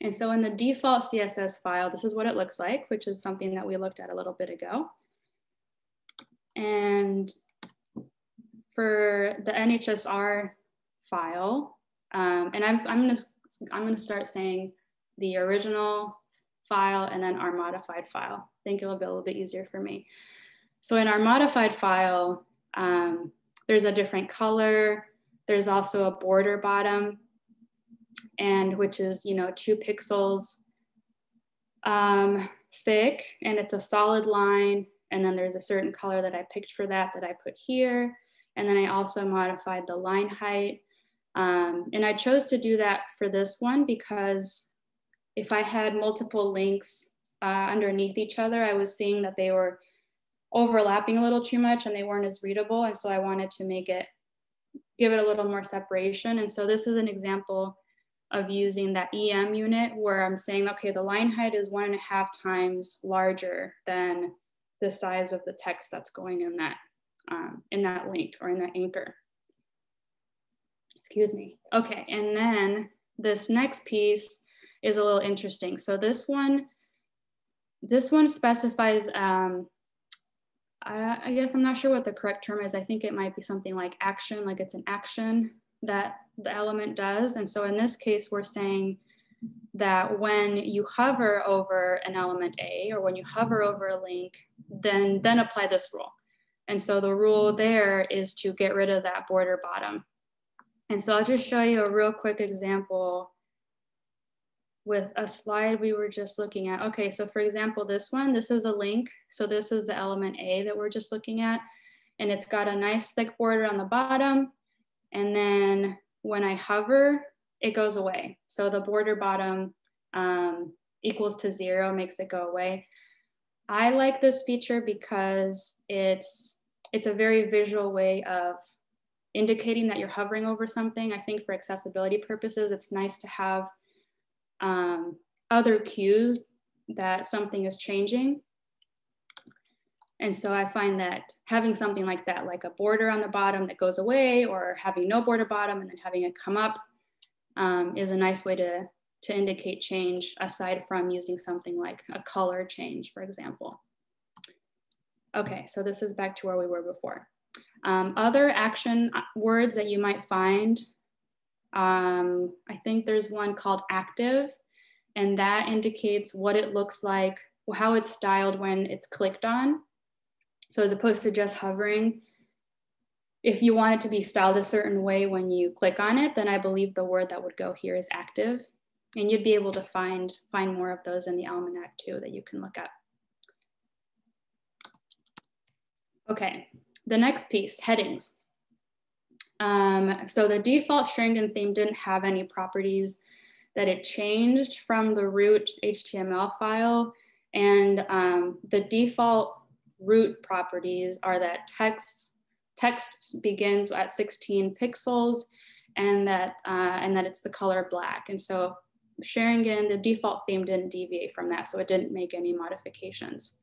And so in the default CSS file, this is what it looks like, which is something that we looked at a little bit ago. And for the NHSR file, um, and I'm, I'm, gonna, I'm gonna start saying the original file and then our modified file. I think it'll be a little bit easier for me. So in our modified file, um, there's a different color. There's also a border bottom and which is, you know, two pixels. Um, thick and it's a solid line. And then there's a certain color that I picked for that that I put here. And then I also modified the line height. Um, and I chose to do that for this one because if I had multiple links uh, underneath each other, I was seeing that they were overlapping a little too much and they weren't as readable. And so I wanted to make it, give it a little more separation. And so this is an example of using that EM unit where I'm saying, okay, the line height is one and a half times larger than the size of the text that's going in that, um, in that link or in that anchor. Excuse me. Okay, and then this next piece is a little interesting. So this one, this one specifies um, I, I guess I'm not sure what the correct term is. I think it might be something like action, like it's an action that the element does. And so in this case, we're saying that when you hover over an element A or when you hover over a link, then, then apply this rule. And so the rule there is to get rid of that border bottom. And so I'll just show you a real quick example with a slide we were just looking at. Okay, so for example, this one, this is a link. So this is the element A that we're just looking at. And it's got a nice thick border on the bottom. And then when I hover, it goes away. So the border bottom um, equals to zero, makes it go away. I like this feature because it's, it's a very visual way of indicating that you're hovering over something. I think for accessibility purposes, it's nice to have um, other cues that something is changing. And so I find that having something like that, like a border on the bottom that goes away or having no border bottom and then having it come up um, is a nice way to, to indicate change aside from using something like a color change, for example. Okay, so this is back to where we were before. Um, other action uh, words that you might find um, I think there's one called active, and that indicates what it looks like, how it's styled when it's clicked on. So as opposed to just hovering, if you want it to be styled a certain way when you click on it, then I believe the word that would go here is active. And you'd be able to find, find more of those in the Almanac too that you can look up. Okay, the next piece, headings. Um, so the default Xaringan theme didn't have any properties that it changed from the root HTML file. And um, the default root properties are that text, text begins at 16 pixels and that, uh, and that it's the color black. And so Xaringan, the default theme didn't deviate from that, so it didn't make any modifications.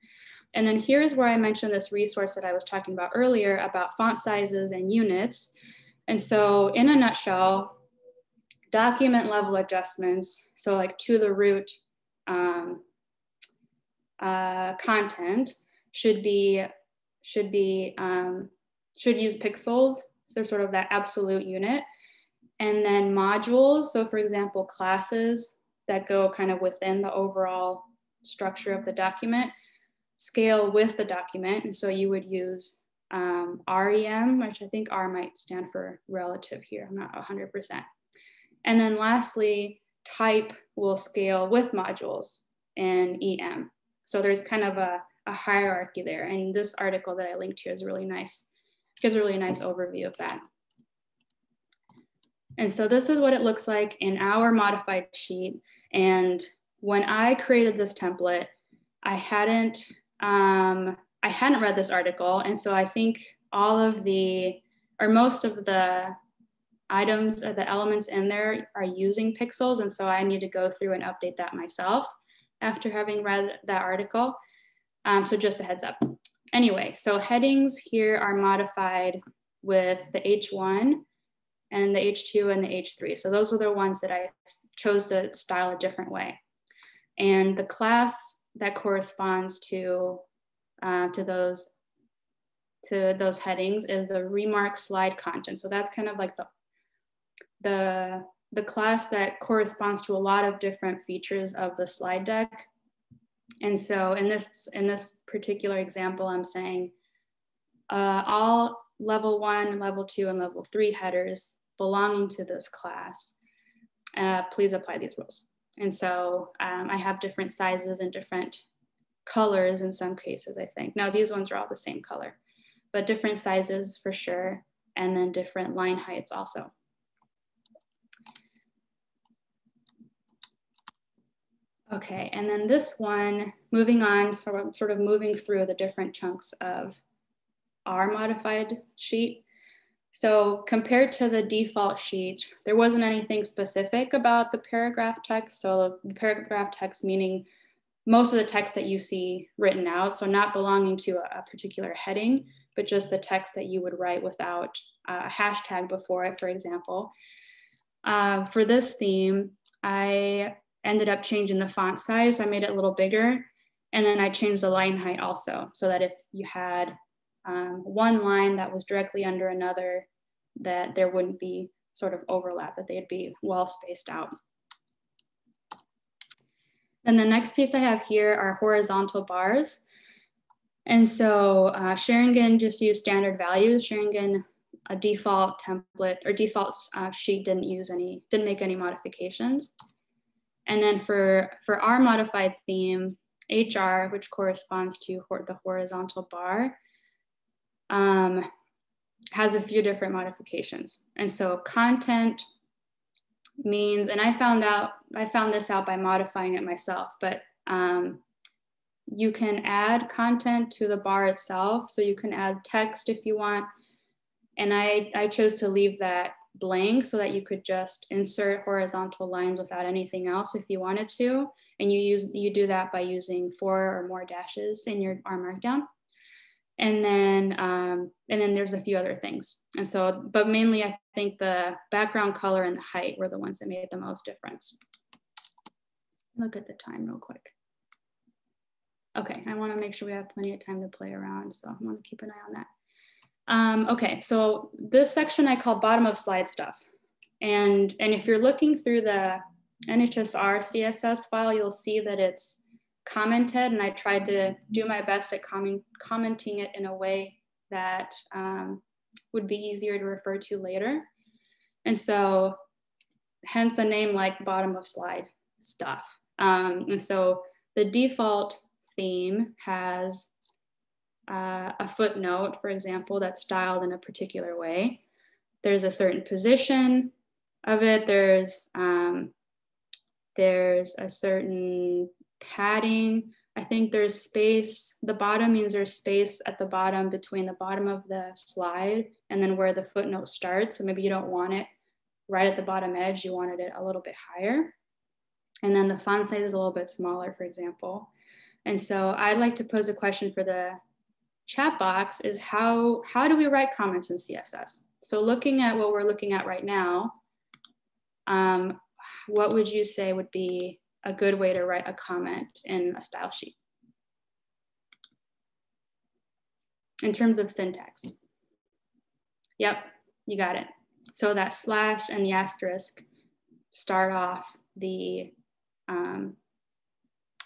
And then here's where I mentioned this resource that I was talking about earlier about font sizes and units. And so in a nutshell, document level adjustments, so like to the root um, uh, content should be, should be, um, should use pixels. So sort of that absolute unit. And then modules, so for example, classes that go kind of within the overall structure of the document, scale with the document. And so you would use um, REM, which I think R might stand for relative here. I'm not 100%. And then lastly, type will scale with modules and EM. So there's kind of a, a hierarchy there. And this article that I linked to is really nice, gives a really nice overview of that. And so this is what it looks like in our modified sheet. And when I created this template, I hadn't um, I hadn't read this article. And so I think all of the, or most of the items or the elements in there are using pixels. And so I need to go through and update that myself after having read that article. Um, so just a heads up. Anyway, so headings here are modified with the H1 and the H2 and the H3. So those are the ones that I chose to style a different way. And the class that corresponds to uh, to those to those headings is the remark slide content. So that's kind of like the the the class that corresponds to a lot of different features of the slide deck. And so in this in this particular example, I'm saying uh, all level one, level two, and level three headers belonging to this class, uh, please apply these rules. And so um, I have different sizes and different colors in some cases, I think. Now these ones are all the same color, but different sizes for sure, and then different line heights also. Okay, and then this one, moving on, sort of, sort of moving through the different chunks of our modified sheet. So compared to the default sheet, there wasn't anything specific about the paragraph text. So the paragraph text meaning most of the text that you see written out, so not belonging to a, particular heading, but just the text that you would write without a hashtag before it, for example. Uh, for this theme, I ended up changing the font size. So I made it a little bigger. And then I changed the line height also, so that if you had um, one line that was directly under another, that there wouldn't be sort of overlap, that they'd be well spaced out. And the next piece I have here are horizontal bars. And so uh, Xaringan just used standard values. Xaringan, a default template or default uh, sheet didn't use any, didn't make any modifications. And then for, for our modified theme, HR, which corresponds to the horizontal bar, um, has a few different modifications. And so content means, and I found out, I found this out by modifying it myself, but um, you can add content to the bar itself. So you can add text if you want. And I, I chose to leave that blank so that you could just insert horizontal lines without anything else if you wanted to. And you use you do that by using four or more dashes in your R markdown and then um, and then there's a few other things. And so but mainly i think the background color and the height were the ones that made the most difference. Look at the time real quick. Okay i want to make sure we have plenty of time to play around so i want to keep an eye on that. Um, okay so this section i call bottom of slide stuff. And and if you're looking through the nhsr css file you'll see that it's commented and I tried to do my best at comment, commenting it in a way that um, would be easier to refer to later. And so hence a name like bottom of slide stuff. Um, and so the default theme has uh, a footnote, for example, that's styled in a particular way. There's a certain position of it. There's um, there's a certain padding. I think there's space. The bottom means there's space at the bottom between the bottom of the slide and then where the footnote starts. So maybe you don't want it right at the bottom edge, you wanted it a little bit higher. And then the font size is a little bit smaller, for example. And so I'd like to pose a question for the chat box is how, how do we write comments in CSS? So looking at what we're looking at right now, um, what would you say would be a good way to write a comment in a style sheet. In terms of syntax. Yep, you got it. So that slash and the asterisk start off the, um,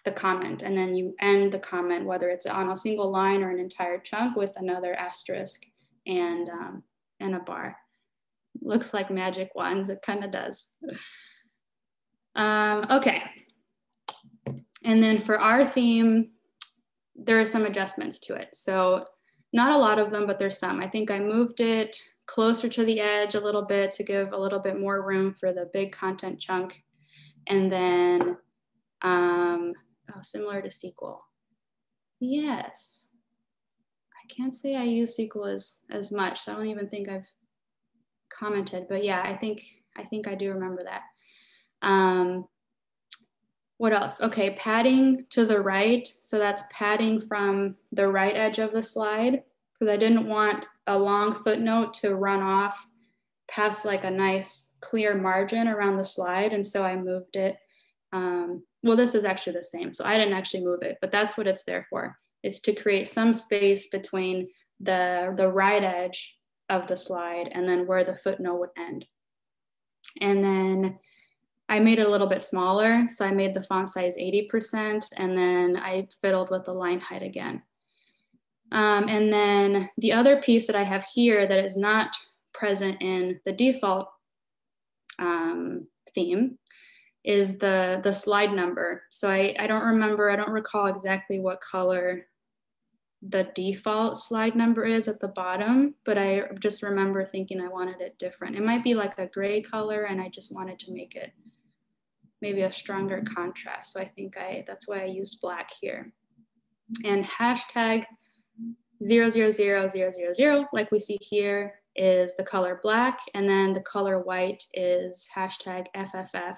the comment and then you end the comment, whether it's on a single line or an entire chunk with another asterisk and, um, and a bar. Looks like magic wands, it kind of does. Um, okay, and then for our theme, there are some adjustments to it. So not a lot of them, but there's some. I think I moved it closer to the edge a little bit to give a little bit more room for the big content chunk. And then, um, oh, similar to SQL. Yes. I can't say I use SQL as, as much, so I don't even think I've commented, but yeah, I think, I think I do remember that. Um, what else? Okay, padding to the right. So that's padding from the right edge of the slide because I didn't want a long footnote to run off past like a nice clear margin around the slide. And so I moved it. Um, well, this is actually the same. So I didn't actually move it, but that's what it's there for. It's to create some space between the, the right edge of the slide and then where the footnote would end. And then I made it a little bit smaller. So I made the font size 80% and then I fiddled with the line height again. Um, and then the other piece that I have here that is not present in the default um, theme is the, the slide number. So I, I don't remember, I don't recall exactly what color the default slide number is at the bottom, but I just remember thinking I wanted it different. It might be like a gray color and I just wanted to make it maybe a stronger contrast. So I think I that's why I used black here. And hashtag 000000, like we see here, is the color black, and then the color white is hashtag FFF,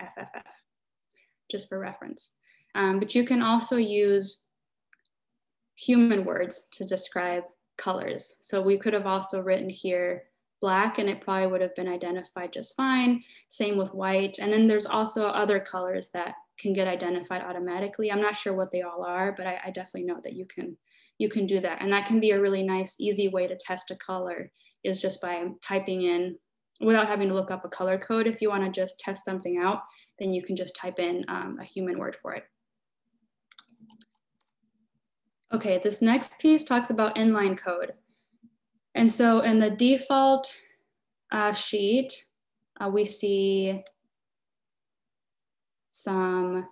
FFF, just for reference. Um, but you can also use human words to describe colors. So we could have also written here black and it probably would have been identified just fine. Same with white. And then there's also other colors that can get identified automatically. I'm not sure what they all are, but I, I definitely know that you can you can do that. And that can be a really nice, easy way to test a color is just by typing in without having to look up a color code. If you want to just test something out, then you can just type in um, a human word for it. Okay, this next piece talks about inline code. And so in the default uh, sheet, uh, we see some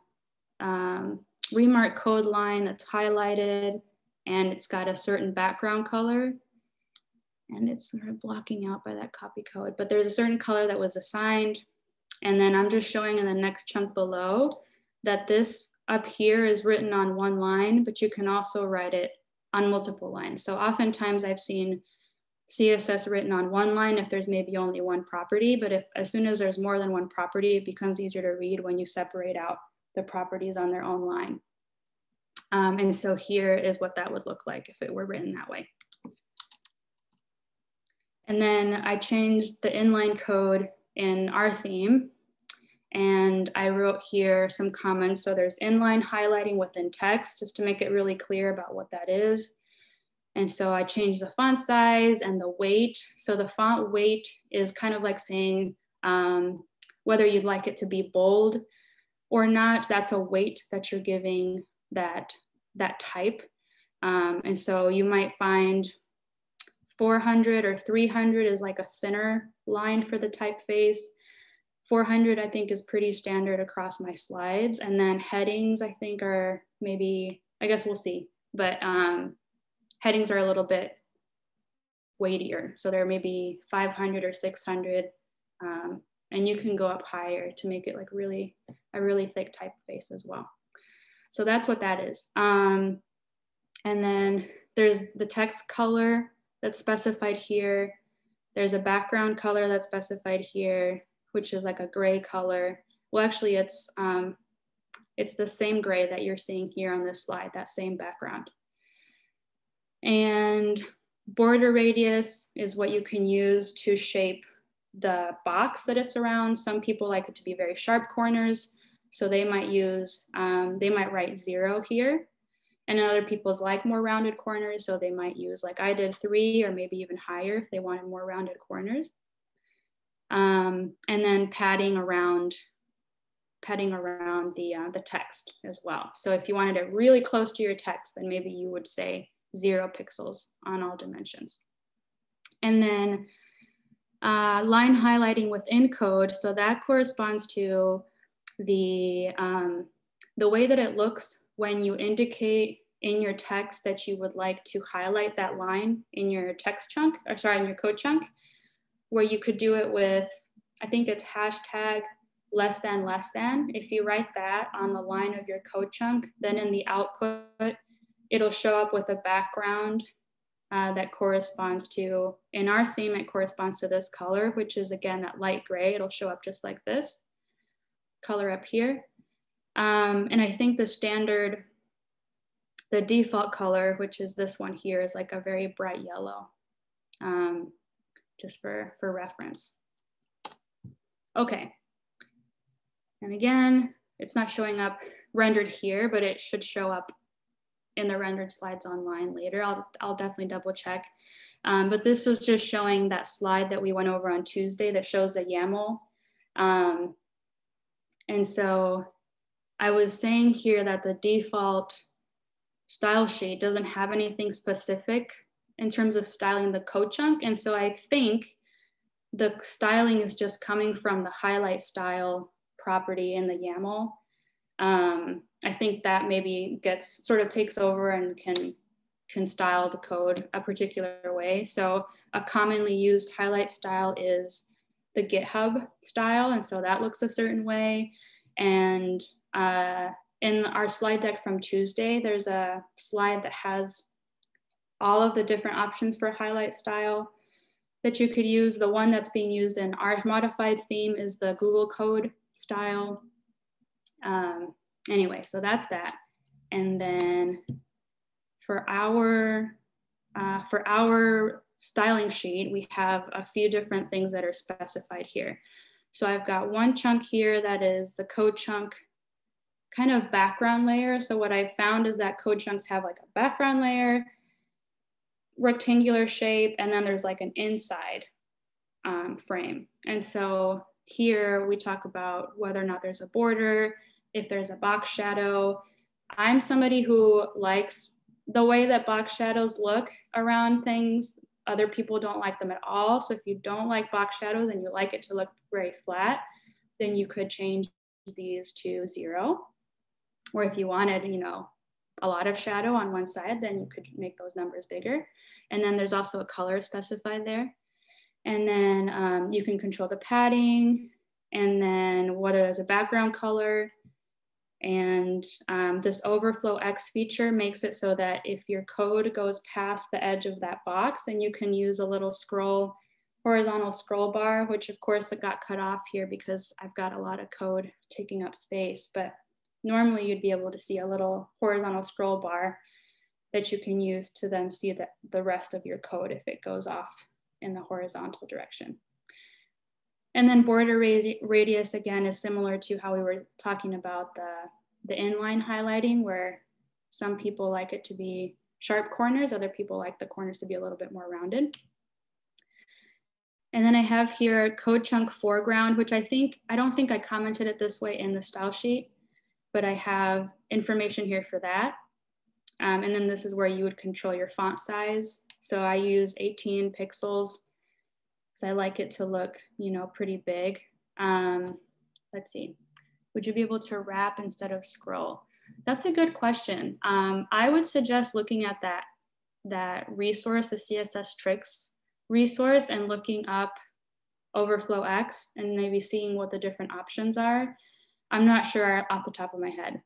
um, remark code line that's highlighted and it's got a certain background color and it's sort of blocking out by that copy code, but there's a certain color that was assigned. And then I'm just showing in the next chunk below that this up here is written on one line, but you can also write it on multiple lines. So oftentimes I've seen CSS written on one line if there's maybe only one property, but if as soon as there's more than one property, it becomes easier to read when you separate out the properties on their own line. Um, and so here is what that would look like if it were written that way. And then I changed the inline code in our theme and I wrote here some comments. So there's inline highlighting within text just to make it really clear about what that is. And so I changed the font size and the weight. So the font weight is kind of like saying um, whether you'd like it to be bold or not, that's a weight that you're giving that, that type. Um, and so you might find 400 or 300 is like a thinner line for the typeface. 400 I think is pretty standard across my slides. And then headings I think are maybe, I guess we'll see, but um, headings are a little bit weightier. So they're maybe 500 or 600. Um, and you can go up higher to make it like really, a really thick typeface as well. So that's what that is. Um, and then there's the text color that's specified here. There's a background color that's specified here which is like a gray color. Well, actually it's, um, it's the same gray that you're seeing here on this slide, that same background. And border radius is what you can use to shape the box that it's around. Some people like it to be very sharp corners. So they might use, um, they might write zero here. And other people's like more rounded corners. So they might use like I did three or maybe even higher if they wanted more rounded corners um, and then padding around padding around the, uh, the text as well. So if you wanted it really close to your text, then maybe you would say zero pixels on all dimensions. And then uh, line highlighting within code. So that corresponds to the, um, the way that it looks when you indicate in your text that you would like to highlight that line in your text chunk, or sorry, in your code chunk where you could do it with, I think it's hashtag less than less than. If you write that on the line of your code chunk, then in the output, it'll show up with a background uh, that corresponds to, in our theme, it corresponds to this color, which is again, that light gray. It'll show up just like this color up here. Um, and I think the standard, the default color, which is this one here, is like a very bright yellow. Um, just for, for reference. Okay. And again, it's not showing up rendered here, but it should show up in the rendered slides online later. I'll, I'll definitely double check. Um, but this was just showing that slide that we went over on Tuesday that shows the YAML. Um, and so I was saying here that the default style sheet doesn't have anything specific in terms of styling the code chunk. And so I think the styling is just coming from the highlight style property in the YAML. Um, I think that maybe gets sort of takes over and can can style the code a particular way. So a commonly used highlight style is the GitHub style. And so that looks a certain way. And uh, in our slide deck from Tuesday, there's a slide that has all of the different options for highlight style that you could use. The one that's being used in our modified theme is the Google code style. Um, anyway, so that's that. And then for our, uh, for our styling sheet, we have a few different things that are specified here. So I've got one chunk here that is the code chunk kind of background layer. So what I found is that code chunks have like a background layer, rectangular shape, and then there's like an inside um, frame. And so here we talk about whether or not there's a border, if there's a box shadow. I'm somebody who likes the way that box shadows look around things. Other people don't like them at all. So if you don't like box shadows and you like it to look very flat, then you could change these to zero. Or if you wanted, you know, a lot of shadow on one side, then you could make those numbers bigger. And then there's also a color specified there. And then um, you can control the padding and then whether there's a background color. And um, this overflow X feature makes it so that if your code goes past the edge of that box, then you can use a little scroll, horizontal scroll bar, which of course it got cut off here because I've got a lot of code taking up space. But normally you'd be able to see a little horizontal scroll bar that you can use to then see the, the rest of your code if it goes off in the horizontal direction. And then border radius again is similar to how we were talking about the, the inline highlighting where some people like it to be sharp corners, other people like the corners to be a little bit more rounded. And then I have here code chunk foreground, which I think, I don't think I commented it this way in the style sheet, but I have information here for that. Um, and then this is where you would control your font size. So I use 18 pixels because I like it to look, you know, pretty big. Um, let's see, would you be able to wrap instead of scroll? That's a good question. Um, I would suggest looking at that, that resource, the CSS tricks resource and looking up Overflow X and maybe seeing what the different options are I'm not sure off the top of my head.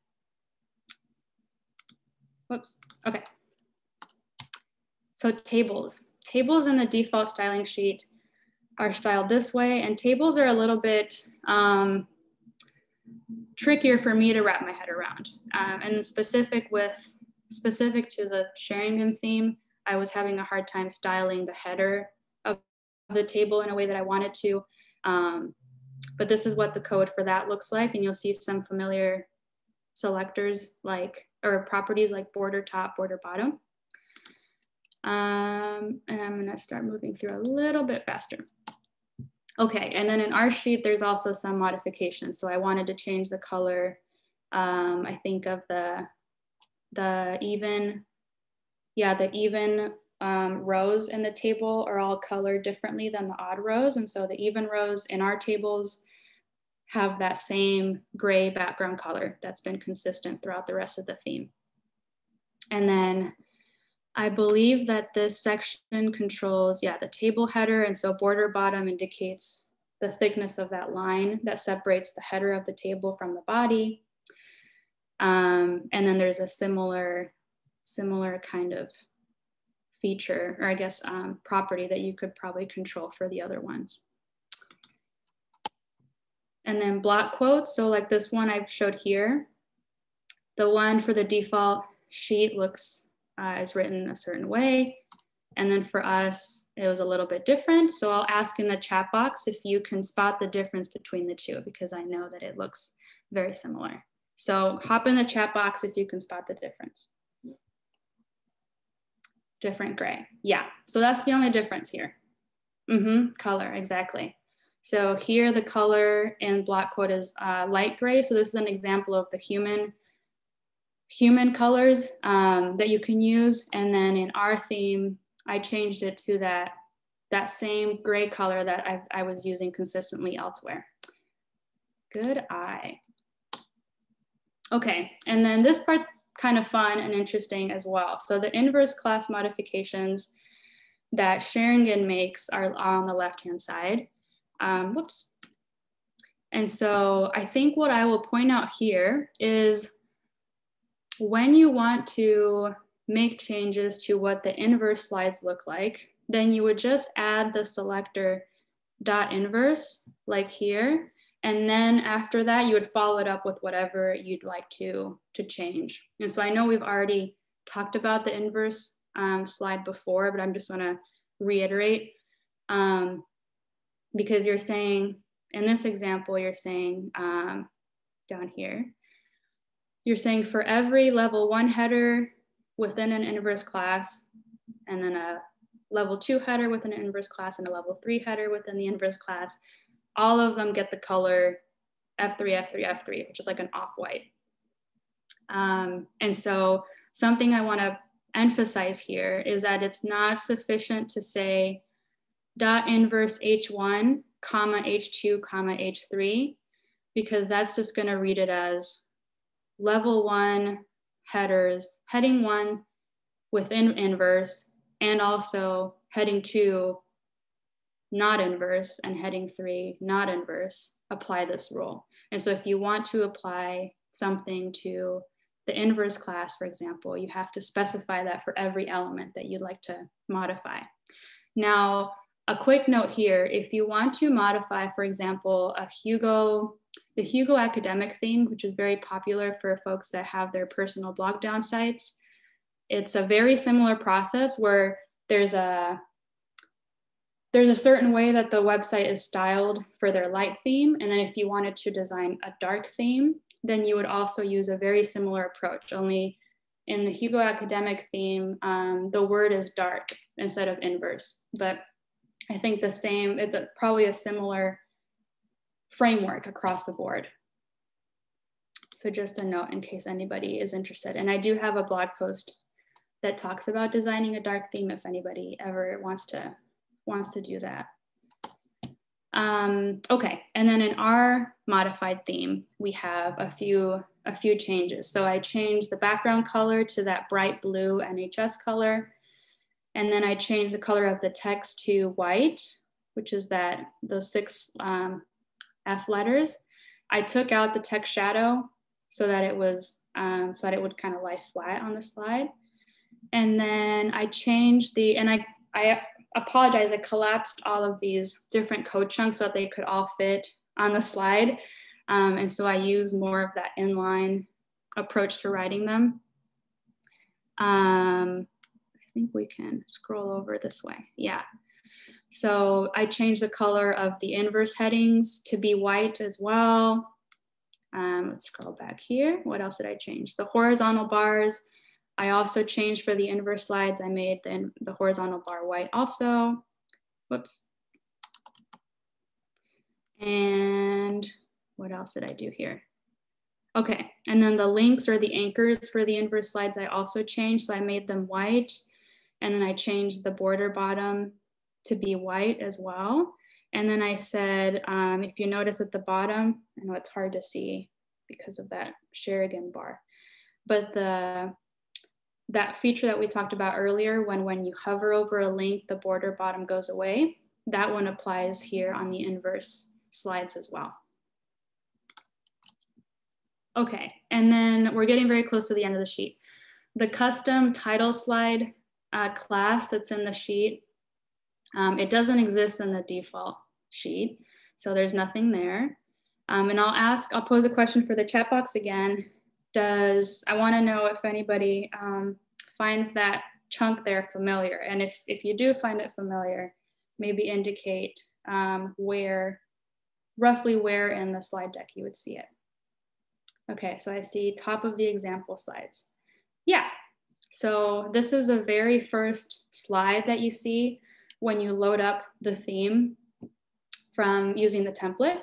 Whoops, okay. So tables. Tables in the default styling sheet are styled this way and tables are a little bit um, trickier for me to wrap my head around. Um, and specific with, specific to the Xaringan theme, I was having a hard time styling the header of the table in a way that I wanted to. Um, but this is what the code for that looks like. And you'll see some familiar selectors like, or properties like border top, border bottom. Um, and I'm gonna start moving through a little bit faster. Okay, and then in our sheet, there's also some modifications. So I wanted to change the color, um, I think of the, the even, yeah, the even um, rows in the table are all colored differently than the odd rows. And so the even rows in our tables have that same gray background color that's been consistent throughout the rest of the theme. And then I believe that this section controls, yeah, the table header. And so border bottom indicates the thickness of that line that separates the header of the table from the body. Um, and then there's a similar, similar kind of feature, or I guess um, property that you could probably control for the other ones. And then block quotes. So like this one I've showed here, the one for the default sheet looks uh, is written a certain way. And then for us, it was a little bit different. So I'll ask in the chat box if you can spot the difference between the two, because I know that it looks very similar. So hop in the chat box if you can spot the difference different gray. Yeah, so that's the only difference here. Mm-hmm, color, exactly. So here the color in block quote is uh, light gray. So this is an example of the human human colors um, that you can use. And then in our theme, I changed it to that, that same gray color that I, I was using consistently elsewhere. Good eye. Okay, and then this part's kind of fun and interesting as well. So the inverse class modifications that Xaringan makes are, on the left-hand side. Um, whoops. And so I think what I will point out here is when you want to make changes to what the inverse slides look like, then you would just add the selector dot inverse like here. And then after that, you would follow it up with whatever you'd like to, to change. And so I know we've already talked about the inverse um, slide before, but I'm just gonna reiterate um, because you're saying, in this example, you're saying um, down here, you're saying for every level one header within an inverse class, and then a level two header within an inverse class and a level three header within the inverse class, all of them get the color F3, F3, F3, which is like an off-white. Um, and so something I wanna emphasize here is that it's not sufficient to say dot inverse H1, comma H2, comma H3, because that's just gonna read it as level one headers, heading one within inverse, and also heading two not inverse and heading three not inverse apply this rule. And so if you want to apply something to the inverse class, for example, you have to specify that for every element that you'd like to modify. Now, a quick note here, if you want to modify, for example, a Hugo, the Hugo academic theme, which is very popular for folks that have their personal blogdown sites, it's a very similar process where there's a there's a certain way that the website is styled for their light theme. And then if you wanted to design a dark theme, then you would also use a very similar approach, only in the Hugo academic theme, um, the word is dark instead of inverse. But I think the same, it's a, probably a similar framework across the board. So just a note in case anybody is interested. And I do have a blog post that talks about designing a dark theme if anybody ever wants to, wants to do that. Um, okay, and then in our modified theme, we have a few, a few changes. So I changed the background color to that bright blue NHS color. And then I changed the color of the text to white, which is that those six um, F letters. I took out the text shadow so that it was, um, so that it would kind of lie flat on the slide. And then I changed the, and I, I apologize, I collapsed all of these different code chunks so that they could all fit on the slide. Um, and so I use more of that inline approach to writing them. Um, I think we can scroll over this way. Yeah. So I changed the color of the inverse headings to be white as well. Um, let's scroll back here. What else did I change? The horizontal bars I also changed for the inverse slides. I made the, the horizontal bar white also. Whoops. And what else did I do here? Okay, and then the links or the anchors for the inverse slides I also changed. So I made them white and then I changed the border bottom to be white as well. And then I said, um, if you notice at the bottom, I know it's hard to see because of that Xaringan bar, but the that feature that we talked about earlier, when when you hover over a link, the border bottom goes away, that one applies here on the inverse slides as well. Okay, and then we're getting very close to the end of the sheet. The custom title slide uh, class that's in the sheet, um, it doesn't exist in the default sheet, so there's nothing there. Um, and I'll ask, I'll pose a question for the chat box again does, I wanna know if anybody um, finds that chunk there familiar. And if, if you do find it familiar, maybe indicate um, where, roughly where in the slide deck you would see it. Okay, so I see top of the example slides. Yeah, so this is a very first slide that you see when you load up the theme from using the template.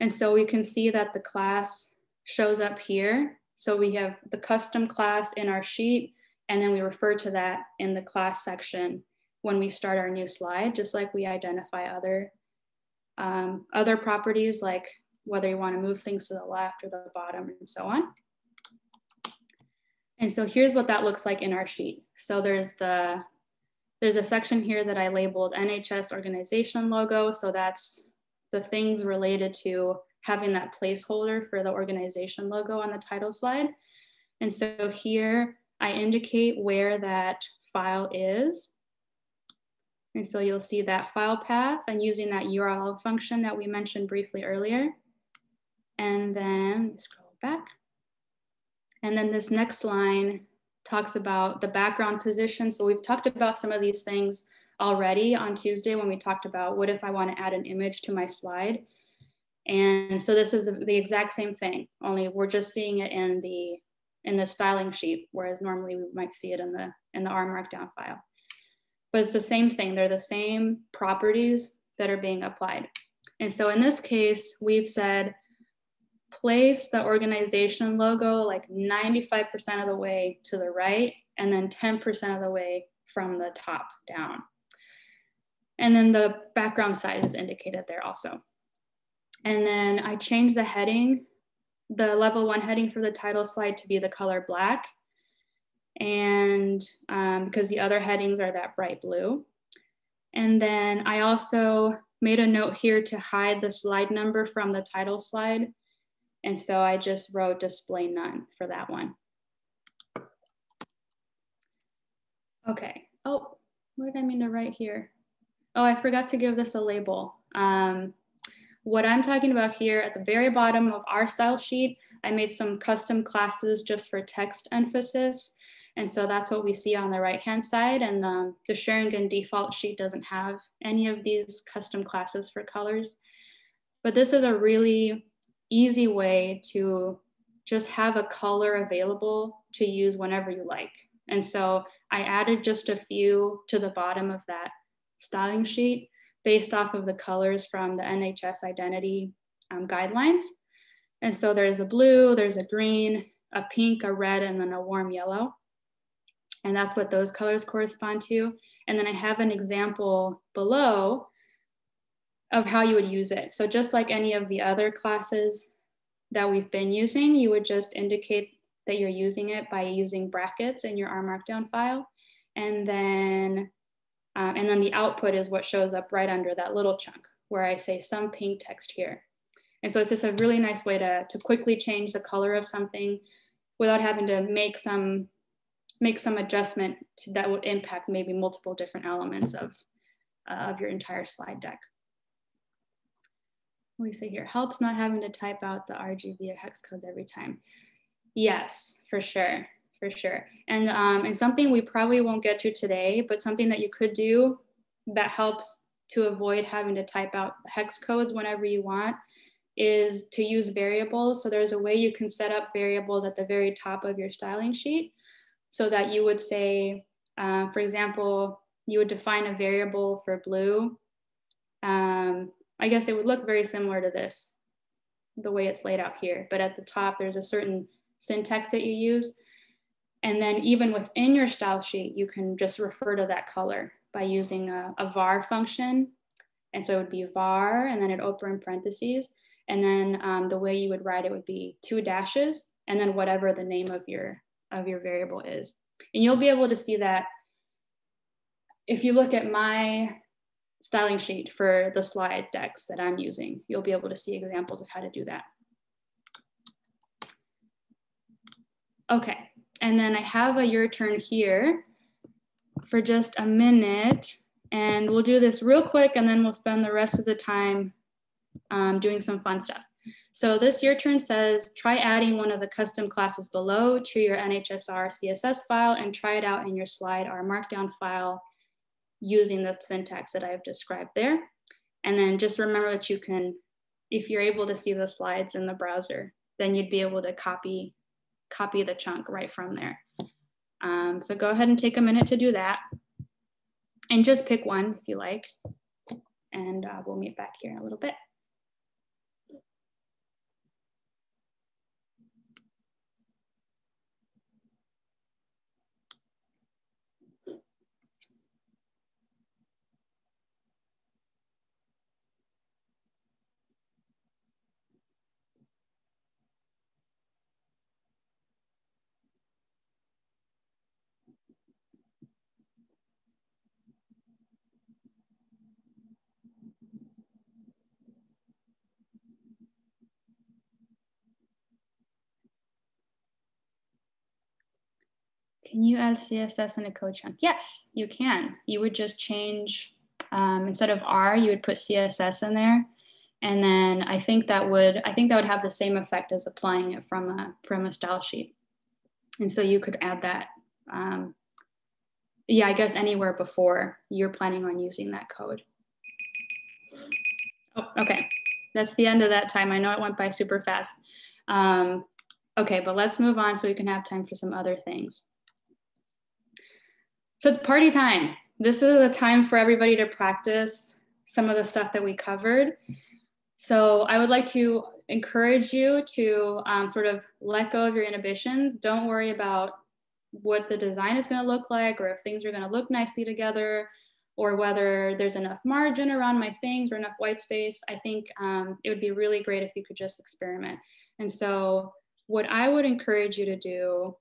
And so we can see that the class shows up here so we have the custom class in our sheet, and then we refer to that in the class section when we start our new slide, just like we identify other, um, other properties like whether you wanna move things to the left or the bottom and so on. And so here's what that looks like in our sheet. So there's the there's a section here that I labeled NHS organization logo. So that's the things related to having that placeholder for the organization logo on the title slide. And so here I indicate where that file is. And so you'll see that file path and using that URL function that we mentioned briefly earlier. And then scroll back. And then this next line talks about the background position. So we've talked about some of these things already on Tuesday when we talked about what if I want to add an image to my slide. And so this is the exact same thing, only we're just seeing it in the in the styling sheet, whereas normally we might see it in the in the R Markdown file. But it's the same thing. They're the same properties that are being applied. And so in this case, we've said place the organization logo like 95% of the way to the right and then 10% of the way from the top down. And then the background size is indicated there also. And then I changed the heading, the level one heading for the title slide to be the color black. And um, because the other headings are that bright blue. And then I also made a note here to hide the slide number from the title slide and so I just wrote display none for that one. Okay, oh, what did I mean to write here? Oh, I forgot to give this a label. Um, what I'm talking about here at the very bottom of our style sheet, I made some custom classes just for text emphasis. And so that's what we see on the right-hand side. And um, the Xaringan default sheet doesn't have any of these custom classes for colors. But this is a really easy way to just have a color available to use whenever you like. And so I added just a few to the bottom of that styling sheet based off of the colors from the NHS identity um, guidelines. And so there's a blue, there's a green, a pink, a red, and then a warm yellow. And that's what those colors correspond to. And then I have an example below of how you would use it. So just like any of the other classes that we've been using, you would just indicate that you're using it by using brackets in your R Markdown file. And then, um, and then the output is what shows up right under that little chunk where I say some pink text here. And so it's just a really nice way to, to quickly change the color of something without having to make some make some adjustment to, that would impact maybe multiple different elements of, uh, of your entire slide deck we say here, helps not having to type out the RGB or hex codes every time. Yes, for sure, for sure. And, um, and something we probably won't get to today, but something that you could do that helps to avoid having to type out hex codes whenever you want is to use variables. So there's a way you can set up variables at the very top of your styling sheet so that you would say, uh, for example, you would define a variable for blue um, I guess it would look very similar to this, the way it's laid out here. But at the top, there's a certain syntax that you use. And then even within your style sheet, you can just refer to that color by using a, a var function. And so it would be var, and then it open parentheses. And then um, the way you would write it would be two dashes, and then whatever the name of your, of your variable is. And you'll be able to see that if you look at my styling sheet for the slide decks that I'm using. You'll be able to see examples of how to do that. Okay, and then I have a your turn here for just a minute and we'll do this real quick and then we'll spend the rest of the time um, doing some fun stuff. So this your turn says, try adding one of the custom classes below to your NHSR CSS file and try it out in your slide R Markdown file using the syntax that I've described there. And then just remember that you can, if you're able to see the slides in the browser, then you'd be able to copy, copy the chunk right from there. Um, so go ahead and take a minute to do that. And just pick one if you like. And uh, we'll meet back here in a little bit. Can you add CSS in a code chunk? Yes, you can. You would just change, um, instead of R, you would put CSS in there. And then I think that would, I think that would have the same effect as applying it from a, from a style sheet. And so you could add that, um, yeah, I guess anywhere before you're planning on using that code. Oh, okay, that's the end of that time. I know it went by super fast. Um, okay, but let's move on so we can have time for some other things. So it's party time. This is a time for everybody to practice some of the stuff that we covered. So I would like to encourage you to um, sort of let go of your inhibitions. Don't worry about what the design is going to look like or if things are going to look nicely together or whether there's enough margin around my things or enough white space. I think um, it would be really great if you could just experiment. And so what I would encourage you to do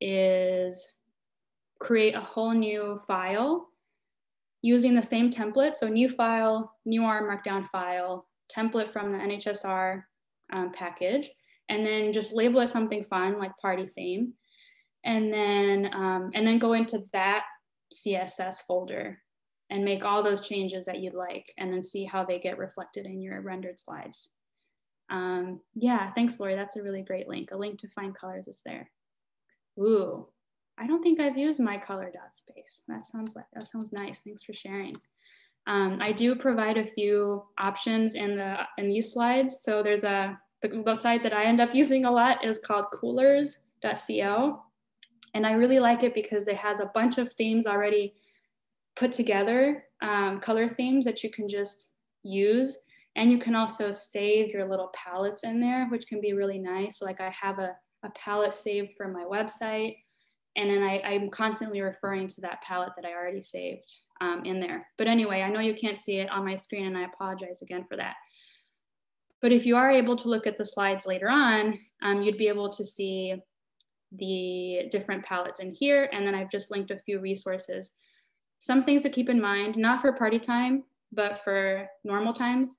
is create a whole new file using the same template. So new file, new R markdown file, template from the NHSR um, package, and then just label it something fun like party theme. And then, um, and then go into that CSS folder and make all those changes that you'd like, and then see how they get reflected in your rendered slides. Um, yeah, thanks, Laurie. That's a really great link. A link to find colors is there. Ooh, I don't think I've used my color dot space. That sounds like that sounds nice. Thanks for sharing. Um, I do provide a few options in the in these slides. So there's a the website that I end up using a lot is called coolors.co. And I really like it because it has a bunch of themes already put together, um, color themes that you can just use. And you can also save your little palettes in there, which can be really nice. So like I have a, a palette saved for my website. And then I, I'm constantly referring to that palette that I already saved um, in there. But anyway, I know you can't see it on my screen and I apologize again for that. But if you are able to look at the slides later on, um, you'd be able to see the different palettes in here. And then I've just linked a few resources. Some things to keep in mind, not for party time, but for normal times.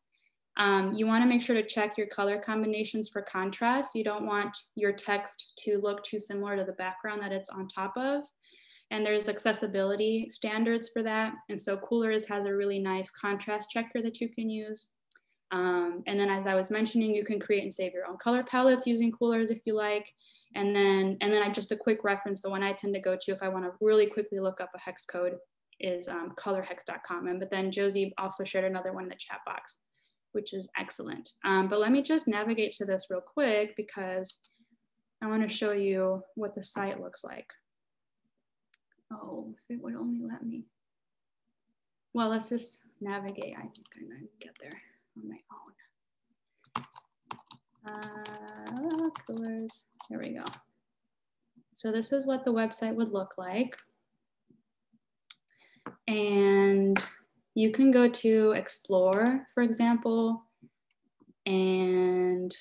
Um, you wanna make sure to check your color combinations for contrast. You don't want your text to look too similar to the background that it's on top of. And there's accessibility standards for that. And so Coolors has a really nice contrast checker that you can use. Um, and then as I was mentioning, you can create and save your own color palettes using coolors if you like. And then, and then I just a quick reference, the one I tend to go to if I wanna really quickly look up a hex code is um, colorhex.com. And but then Josie also shared another one in the chat box which is excellent. Um, but let me just navigate to this real quick because I want to show you what the site looks like. Oh, if it would only let me. Well, let's just navigate. I think I'm gonna get there on my own. Uh, colors, there we go. So this is what the website would look like. And you can go to explore, for example, and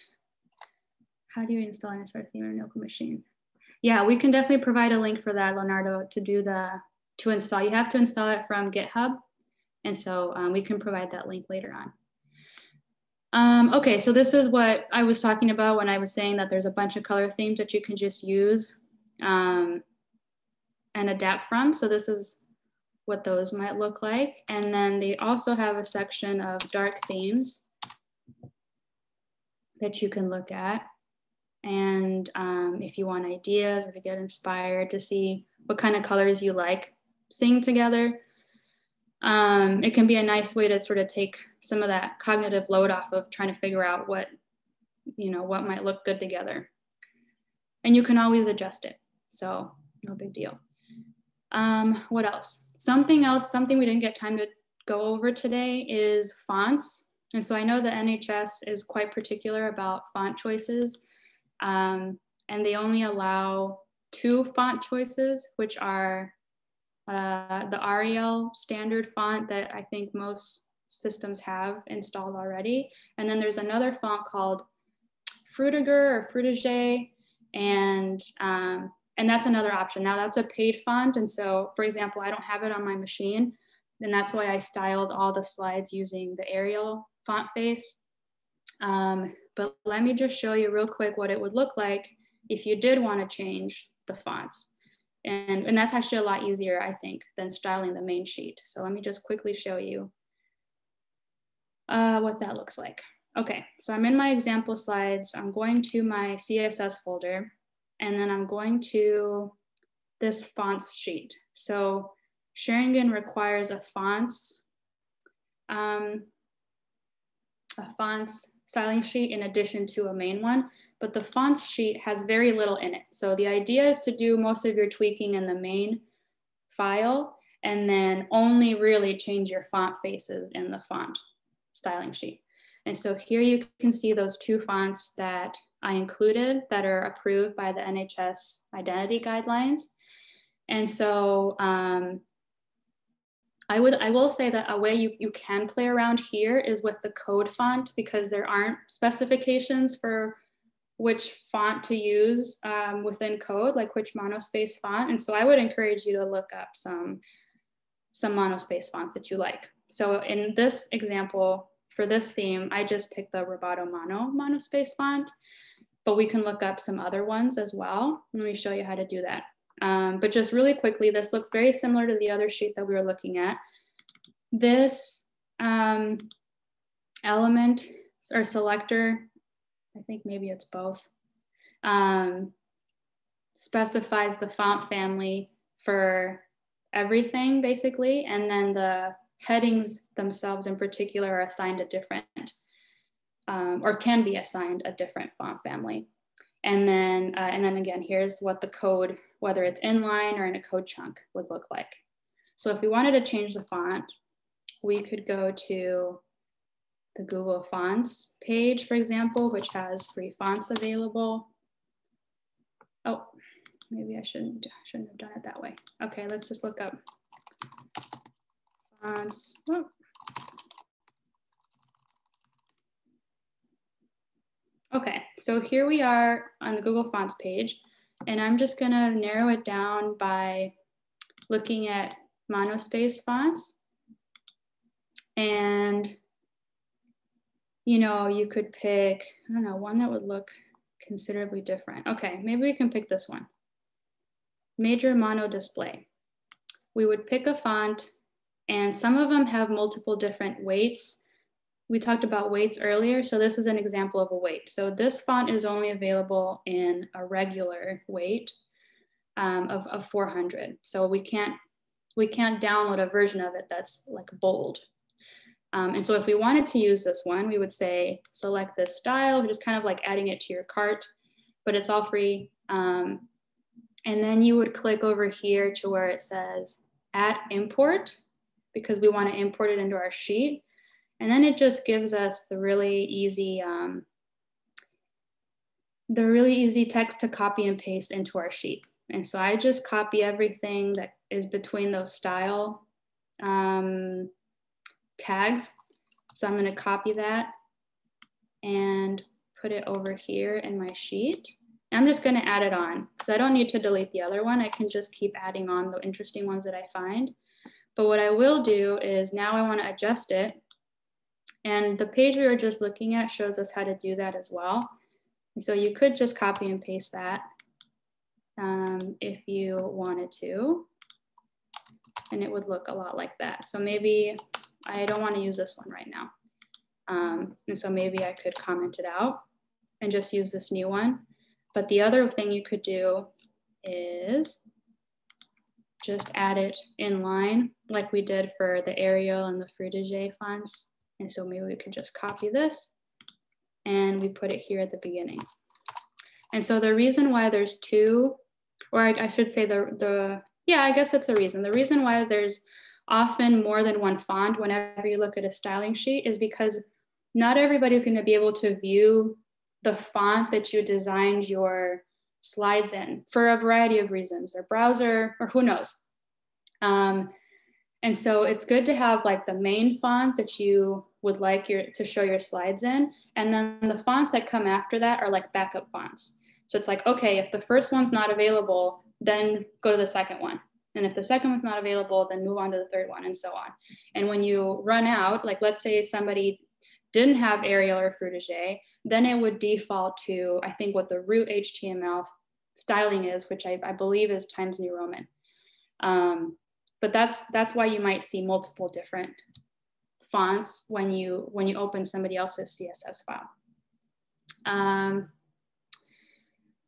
how do you install an SR theme on a local machine? Yeah, we can definitely provide a link for that, Leonardo, to do the, to install. You have to install it from GitHub. And so um, we can provide that link later on. Um, okay, so this is what I was talking about when I was saying that there's a bunch of color themes that you can just use um, and adapt from. So this is what those might look like. And then they also have a section of dark themes that you can look at. And um, if you want ideas or to get inspired to see what kind of colors you like seeing together, um, it can be a nice way to sort of take some of that cognitive load off of trying to figure out what, you know, what might look good together. And you can always adjust it. So no big deal. Um, what else? Something else, something we didn't get time to go over today is fonts. And so I know the NHS is quite particular about font choices, um, and they only allow two font choices, which are uh, the Arial standard font that I think most systems have installed already. And then there's another font called Frutiger or Frutiger, and um, and that's another option. Now that's a paid font. And so for example, I don't have it on my machine. And that's why I styled all the slides using the Arial font face. Um, but let me just show you real quick what it would look like if you did want to change the fonts. And, and that's actually a lot easier, I think, than styling the main sheet. So let me just quickly show you uh, what that looks like. Okay, so I'm in my example slides. I'm going to my CSS folder, and then I'm going to this fonts sheet. So Xaringan requires a fonts, um, a fonts styling sheet in addition to a main one, but the fonts sheet has very little in it. So the idea is to do most of your tweaking in the main file and then only really change your font faces in the font styling sheet. And so here you can see those two fonts that I included that are approved by the NHS identity guidelines. And so um, I would I will say that a way you, you can play around here is with the code font because there aren't specifications for which font to use um, within code, like which monospace font. And so I would encourage you to look up some, some monospace fonts that you like. So in this example, for this theme, I just picked the Roboto Mono monospace font, but we can look up some other ones as well. Let me show you how to do that. Um, but just really quickly, this looks very similar to the other sheet that we were looking at. This um, element or selector, I think maybe it's both, um, specifies the font family for everything basically. And then the headings themselves in particular are assigned a different, um, or can be assigned a different font family. And then, uh, and then again, here's what the code, whether it's inline or in a code chunk would look like. So if we wanted to change the font, we could go to the Google Fonts page, for example, which has free fonts available. Oh, maybe I shouldn't, shouldn't have done it that way. Okay, let's just look up fonts. Oh, Okay, so here we are on the Google Fonts page, and I'm just gonna narrow it down by looking at monospace fonts. And, you know, you could pick, I don't know, one that would look considerably different. Okay, maybe we can pick this one. Major mono display. We would pick a font and some of them have multiple different weights we talked about weights earlier, so this is an example of a weight. So this font is only available in a regular weight um, of, of 400. So we can't, we can't download a version of it that's like bold. Um, and so if we wanted to use this one, we would say, select this style, just kind of like adding it to your cart, but it's all free. Um, and then you would click over here to where it says add import because we want to import it into our sheet. And then it just gives us the really easy, um, the really easy text to copy and paste into our sheet. And so I just copy everything that is between those style um, tags. So I'm gonna copy that and put it over here in my sheet. I'm just gonna add it on because I don't need to delete the other one. I can just keep adding on the interesting ones that I find. But what I will do is now I wanna adjust it and the page we were just looking at shows us how to do that as well. So you could just copy and paste that um, if you wanted to, and it would look a lot like that. So maybe I don't want to use this one right now. Um, and so maybe I could comment it out and just use this new one. But the other thing you could do is just add it in line like we did for the Arial and the Frutiger fonts. And so maybe we could just copy this and we put it here at the beginning. And so the reason why there's two, or I, I should say the, the, yeah, I guess that's the reason. The reason why there's often more than one font whenever you look at a styling sheet is because not everybody's gonna be able to view the font that you designed your slides in for a variety of reasons or browser or who knows. Um, and so it's good to have like the main font that you would like your to show your slides in. And then the fonts that come after that are like backup fonts. So it's like, okay, if the first one's not available, then go to the second one. And if the second one's not available, then move on to the third one and so on. And when you run out, like let's say somebody didn't have Arial or Frutiger, then it would default to, I think what the root HTML styling is, which I, I believe is Times New Roman. Um, but that's that's why you might see multiple different fonts when you when you open somebody else's CSS file. Um,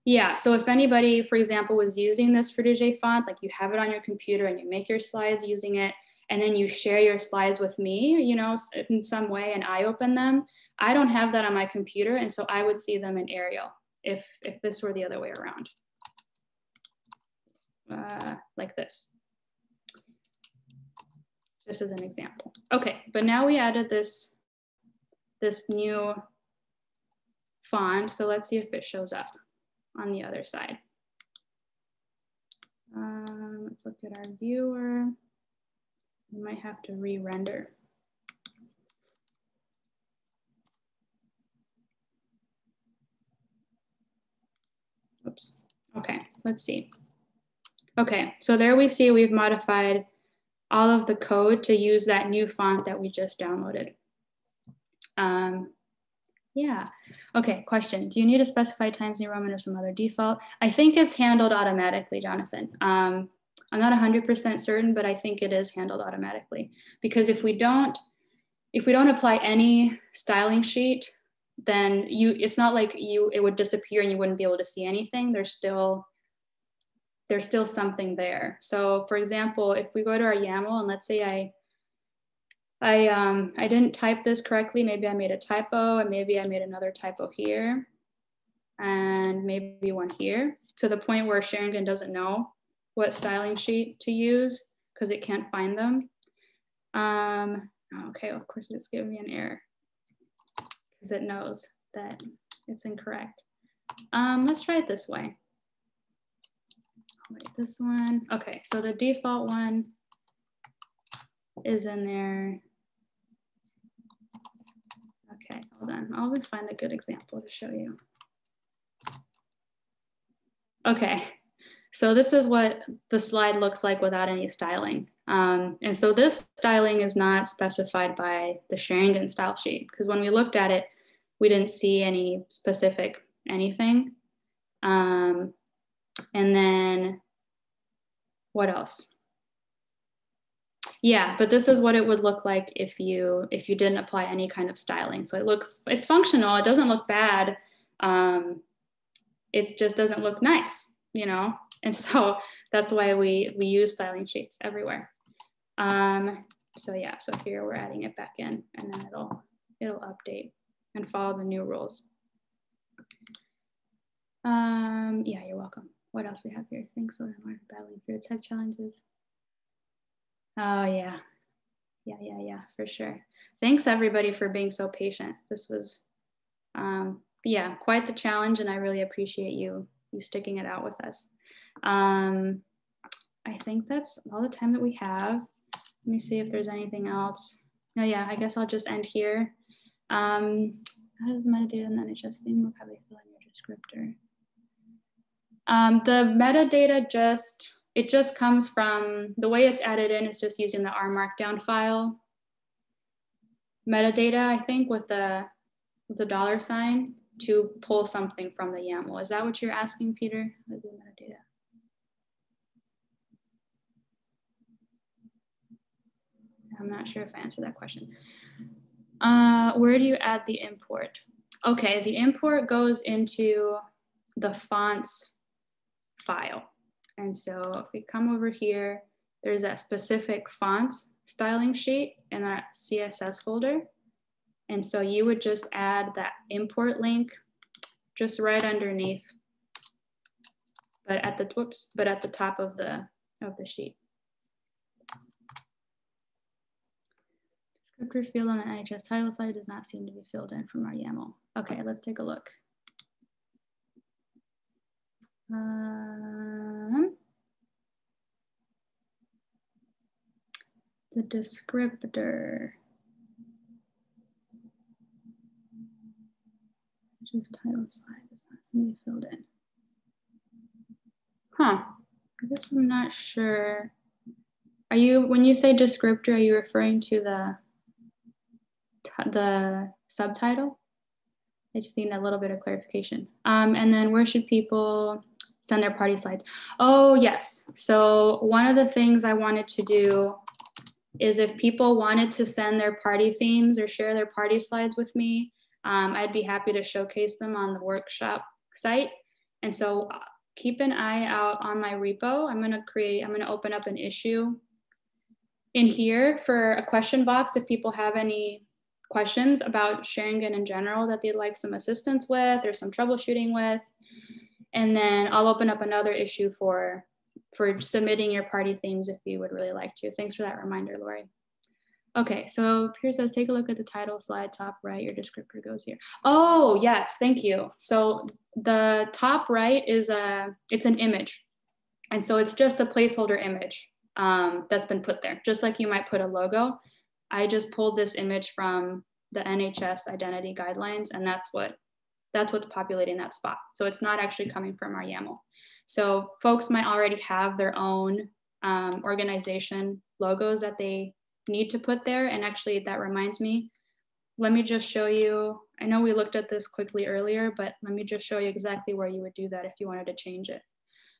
yeah, so if anybody, for example, was using this Frutiger font, like you have it on your computer and you make your slides using it, and then you share your slides with me, you know, in some way, and I open them, I don't have that on my computer, and so I would see them in Arial if, if this were the other way around, uh, like this, just as an example. Okay, but now we added this, this new font, so let's see if it shows up on the other side. Um, let's look at our viewer. We might have to re-render. Oops. Okay, let's see. Okay, so there we see we've modified all of the code to use that new font that we just downloaded. Um, yeah. Okay, question. Do you need to specify Times New Roman or some other default? I think it's handled automatically, Jonathan. Um, I'm not 100% certain, but I think it is handled automatically. Because if we don't, if we don't apply any styling sheet, then you, it's not like you, it would disappear and you wouldn't be able to see anything. There's still, there's still something there. So for example, if we go to our YAML and let's say I I, um, I didn't type this correctly. Maybe I made a typo and maybe I made another typo here and maybe one here to the point where Xaringan doesn't know what styling sheet to use because it can't find them. Um, okay, of course it's giving me an error because it knows that it's incorrect. Um, let's try it this way. Wait, this one. Okay, so the default one is in there. Okay, hold on. I'll find a good example to show you. Okay, so this is what the slide looks like without any styling. Um, and so this styling is not specified by the Xaringan style sheet because when we looked at it, we didn't see any specific anything. Um, and then what else? Yeah, but this is what it would look like if you if you didn't apply any kind of styling. So it looks it's functional. It doesn't look bad. Um, it just doesn't look nice, you know. And so that's why we we use styling sheets everywhere. Um, so yeah, so here we're adding it back in, and then it'll it'll update and follow the new rules. Um, yeah, you're welcome. What else we have here? Thanks, for battling through tech challenges. Oh, yeah. Yeah, yeah, yeah, for sure. Thanks everybody for being so patient. This was, um, yeah, quite the challenge, and I really appreciate you you sticking it out with us. Um, I think that's all the time that we have. Let me see if there's anything else. No, yeah, I guess I'll just end here. Um, how does metadata and NHS theme will probably fill in your descriptor? Um, the metadata just it just comes from, the way it's added in is just using the R Markdown file metadata, I think, with the, the dollar sign to pull something from the YAML. Is that what you're asking, Peter? Metadata? I'm not sure if I answered that question. Uh, where do you add the import? Okay, the import goes into the fonts file. And so if we come over here, there's that specific fonts styling sheet in that CSS folder. And so you would just add that import link just right underneath, but at the whoops, but at the top of the of the sheet. Descriptor field on the NHS title slide does not seem to be filled in from our YAML. Okay, let's take a look. Um, the descriptor. Just title slide not seem to be filled in. Huh. I guess I'm not sure. Are you, when you say descriptor, are you referring to the the subtitle? I just need a little bit of clarification. Um, and then where should people send their party slides. Oh, yes. So one of the things I wanted to do is if people wanted to send their party themes or share their party slides with me, um, I'd be happy to showcase them on the workshop site. And so uh, keep an eye out on my repo. I'm gonna create, I'm gonna open up an issue in here for a question box if people have any questions about Xaringan in general that they'd like some assistance with or some troubleshooting with. And then I'll open up another issue for, for submitting your party themes if you would really like to. Thanks for that reminder, Laurie. Okay, so Pierre says, take a look at the title slide, top right, your descriptor goes here. Oh, yes, thank you. So the top right is a, it's an image. And so it's just a placeholder image um, that's been put there, just like you might put a logo. I just pulled this image from the NHS identity guidelines and that's what that's what's populating that spot. So it's not actually coming from our YAML. So folks might already have their own um, organization logos that they need to put there. And actually that reminds me, let me just show you, I know we looked at this quickly earlier, but let me just show you exactly where you would do that if you wanted to change it.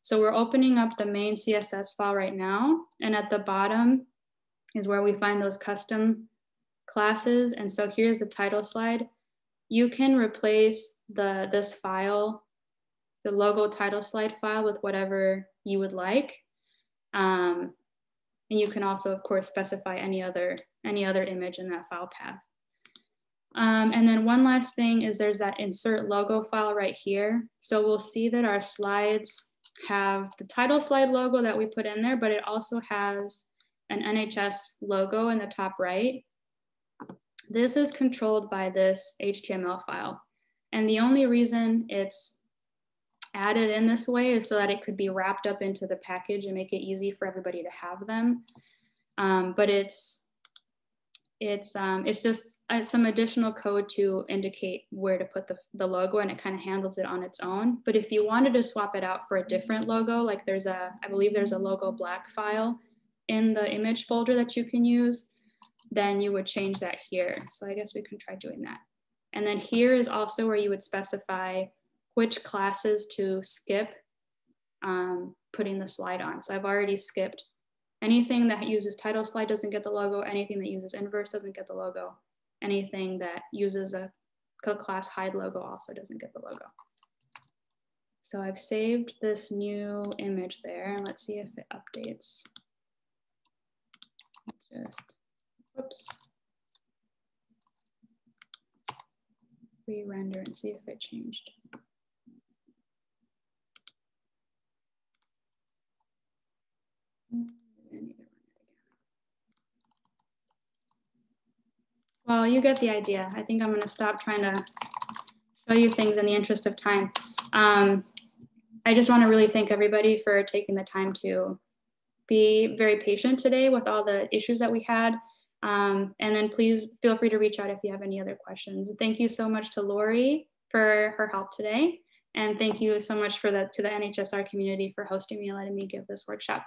So we're opening up the main CSS file right now. And at the bottom is where we find those custom classes. And so here's the title slide. You can replace the this file, the logo title slide file with whatever you would like. Um, and you can also, of course, specify any other, any other image in that file path. Um, and then one last thing is there's that insert logo file right here. So we'll see that our slides have the title slide logo that we put in there, but it also has an NHS logo in the top right. This is controlled by this HTML file. And the only reason it's added in this way is so that it could be wrapped up into the package and make it easy for everybody to have them. Um, but it's it's um, it's just uh, some additional code to indicate where to put the, the logo and it kind of handles it on its own. But if you wanted to swap it out for a different logo, like there's a, I believe there's a logo black file in the image folder that you can use, then you would change that here. So I guess we can try doing that. And then here is also where you would specify which classes to skip um, putting the slide on. So I've already skipped anything that uses title slide doesn't get the logo, anything that uses inverse doesn't get the logo, anything that uses a class hide logo also doesn't get the logo. So I've saved this new image there and let's see if it updates. Just, whoops. Re-render and see if it changed. Well, you get the idea. I think I'm going to stop trying to show you things in the interest of time. Um, I just want to really thank everybody for taking the time to be very patient today with all the issues that we had. Um, and then please feel free to reach out if you have any other questions. Thank you so much to Laurie for her help today. And thank you so much for the, to the NHSR community for hosting me and letting me give this workshop.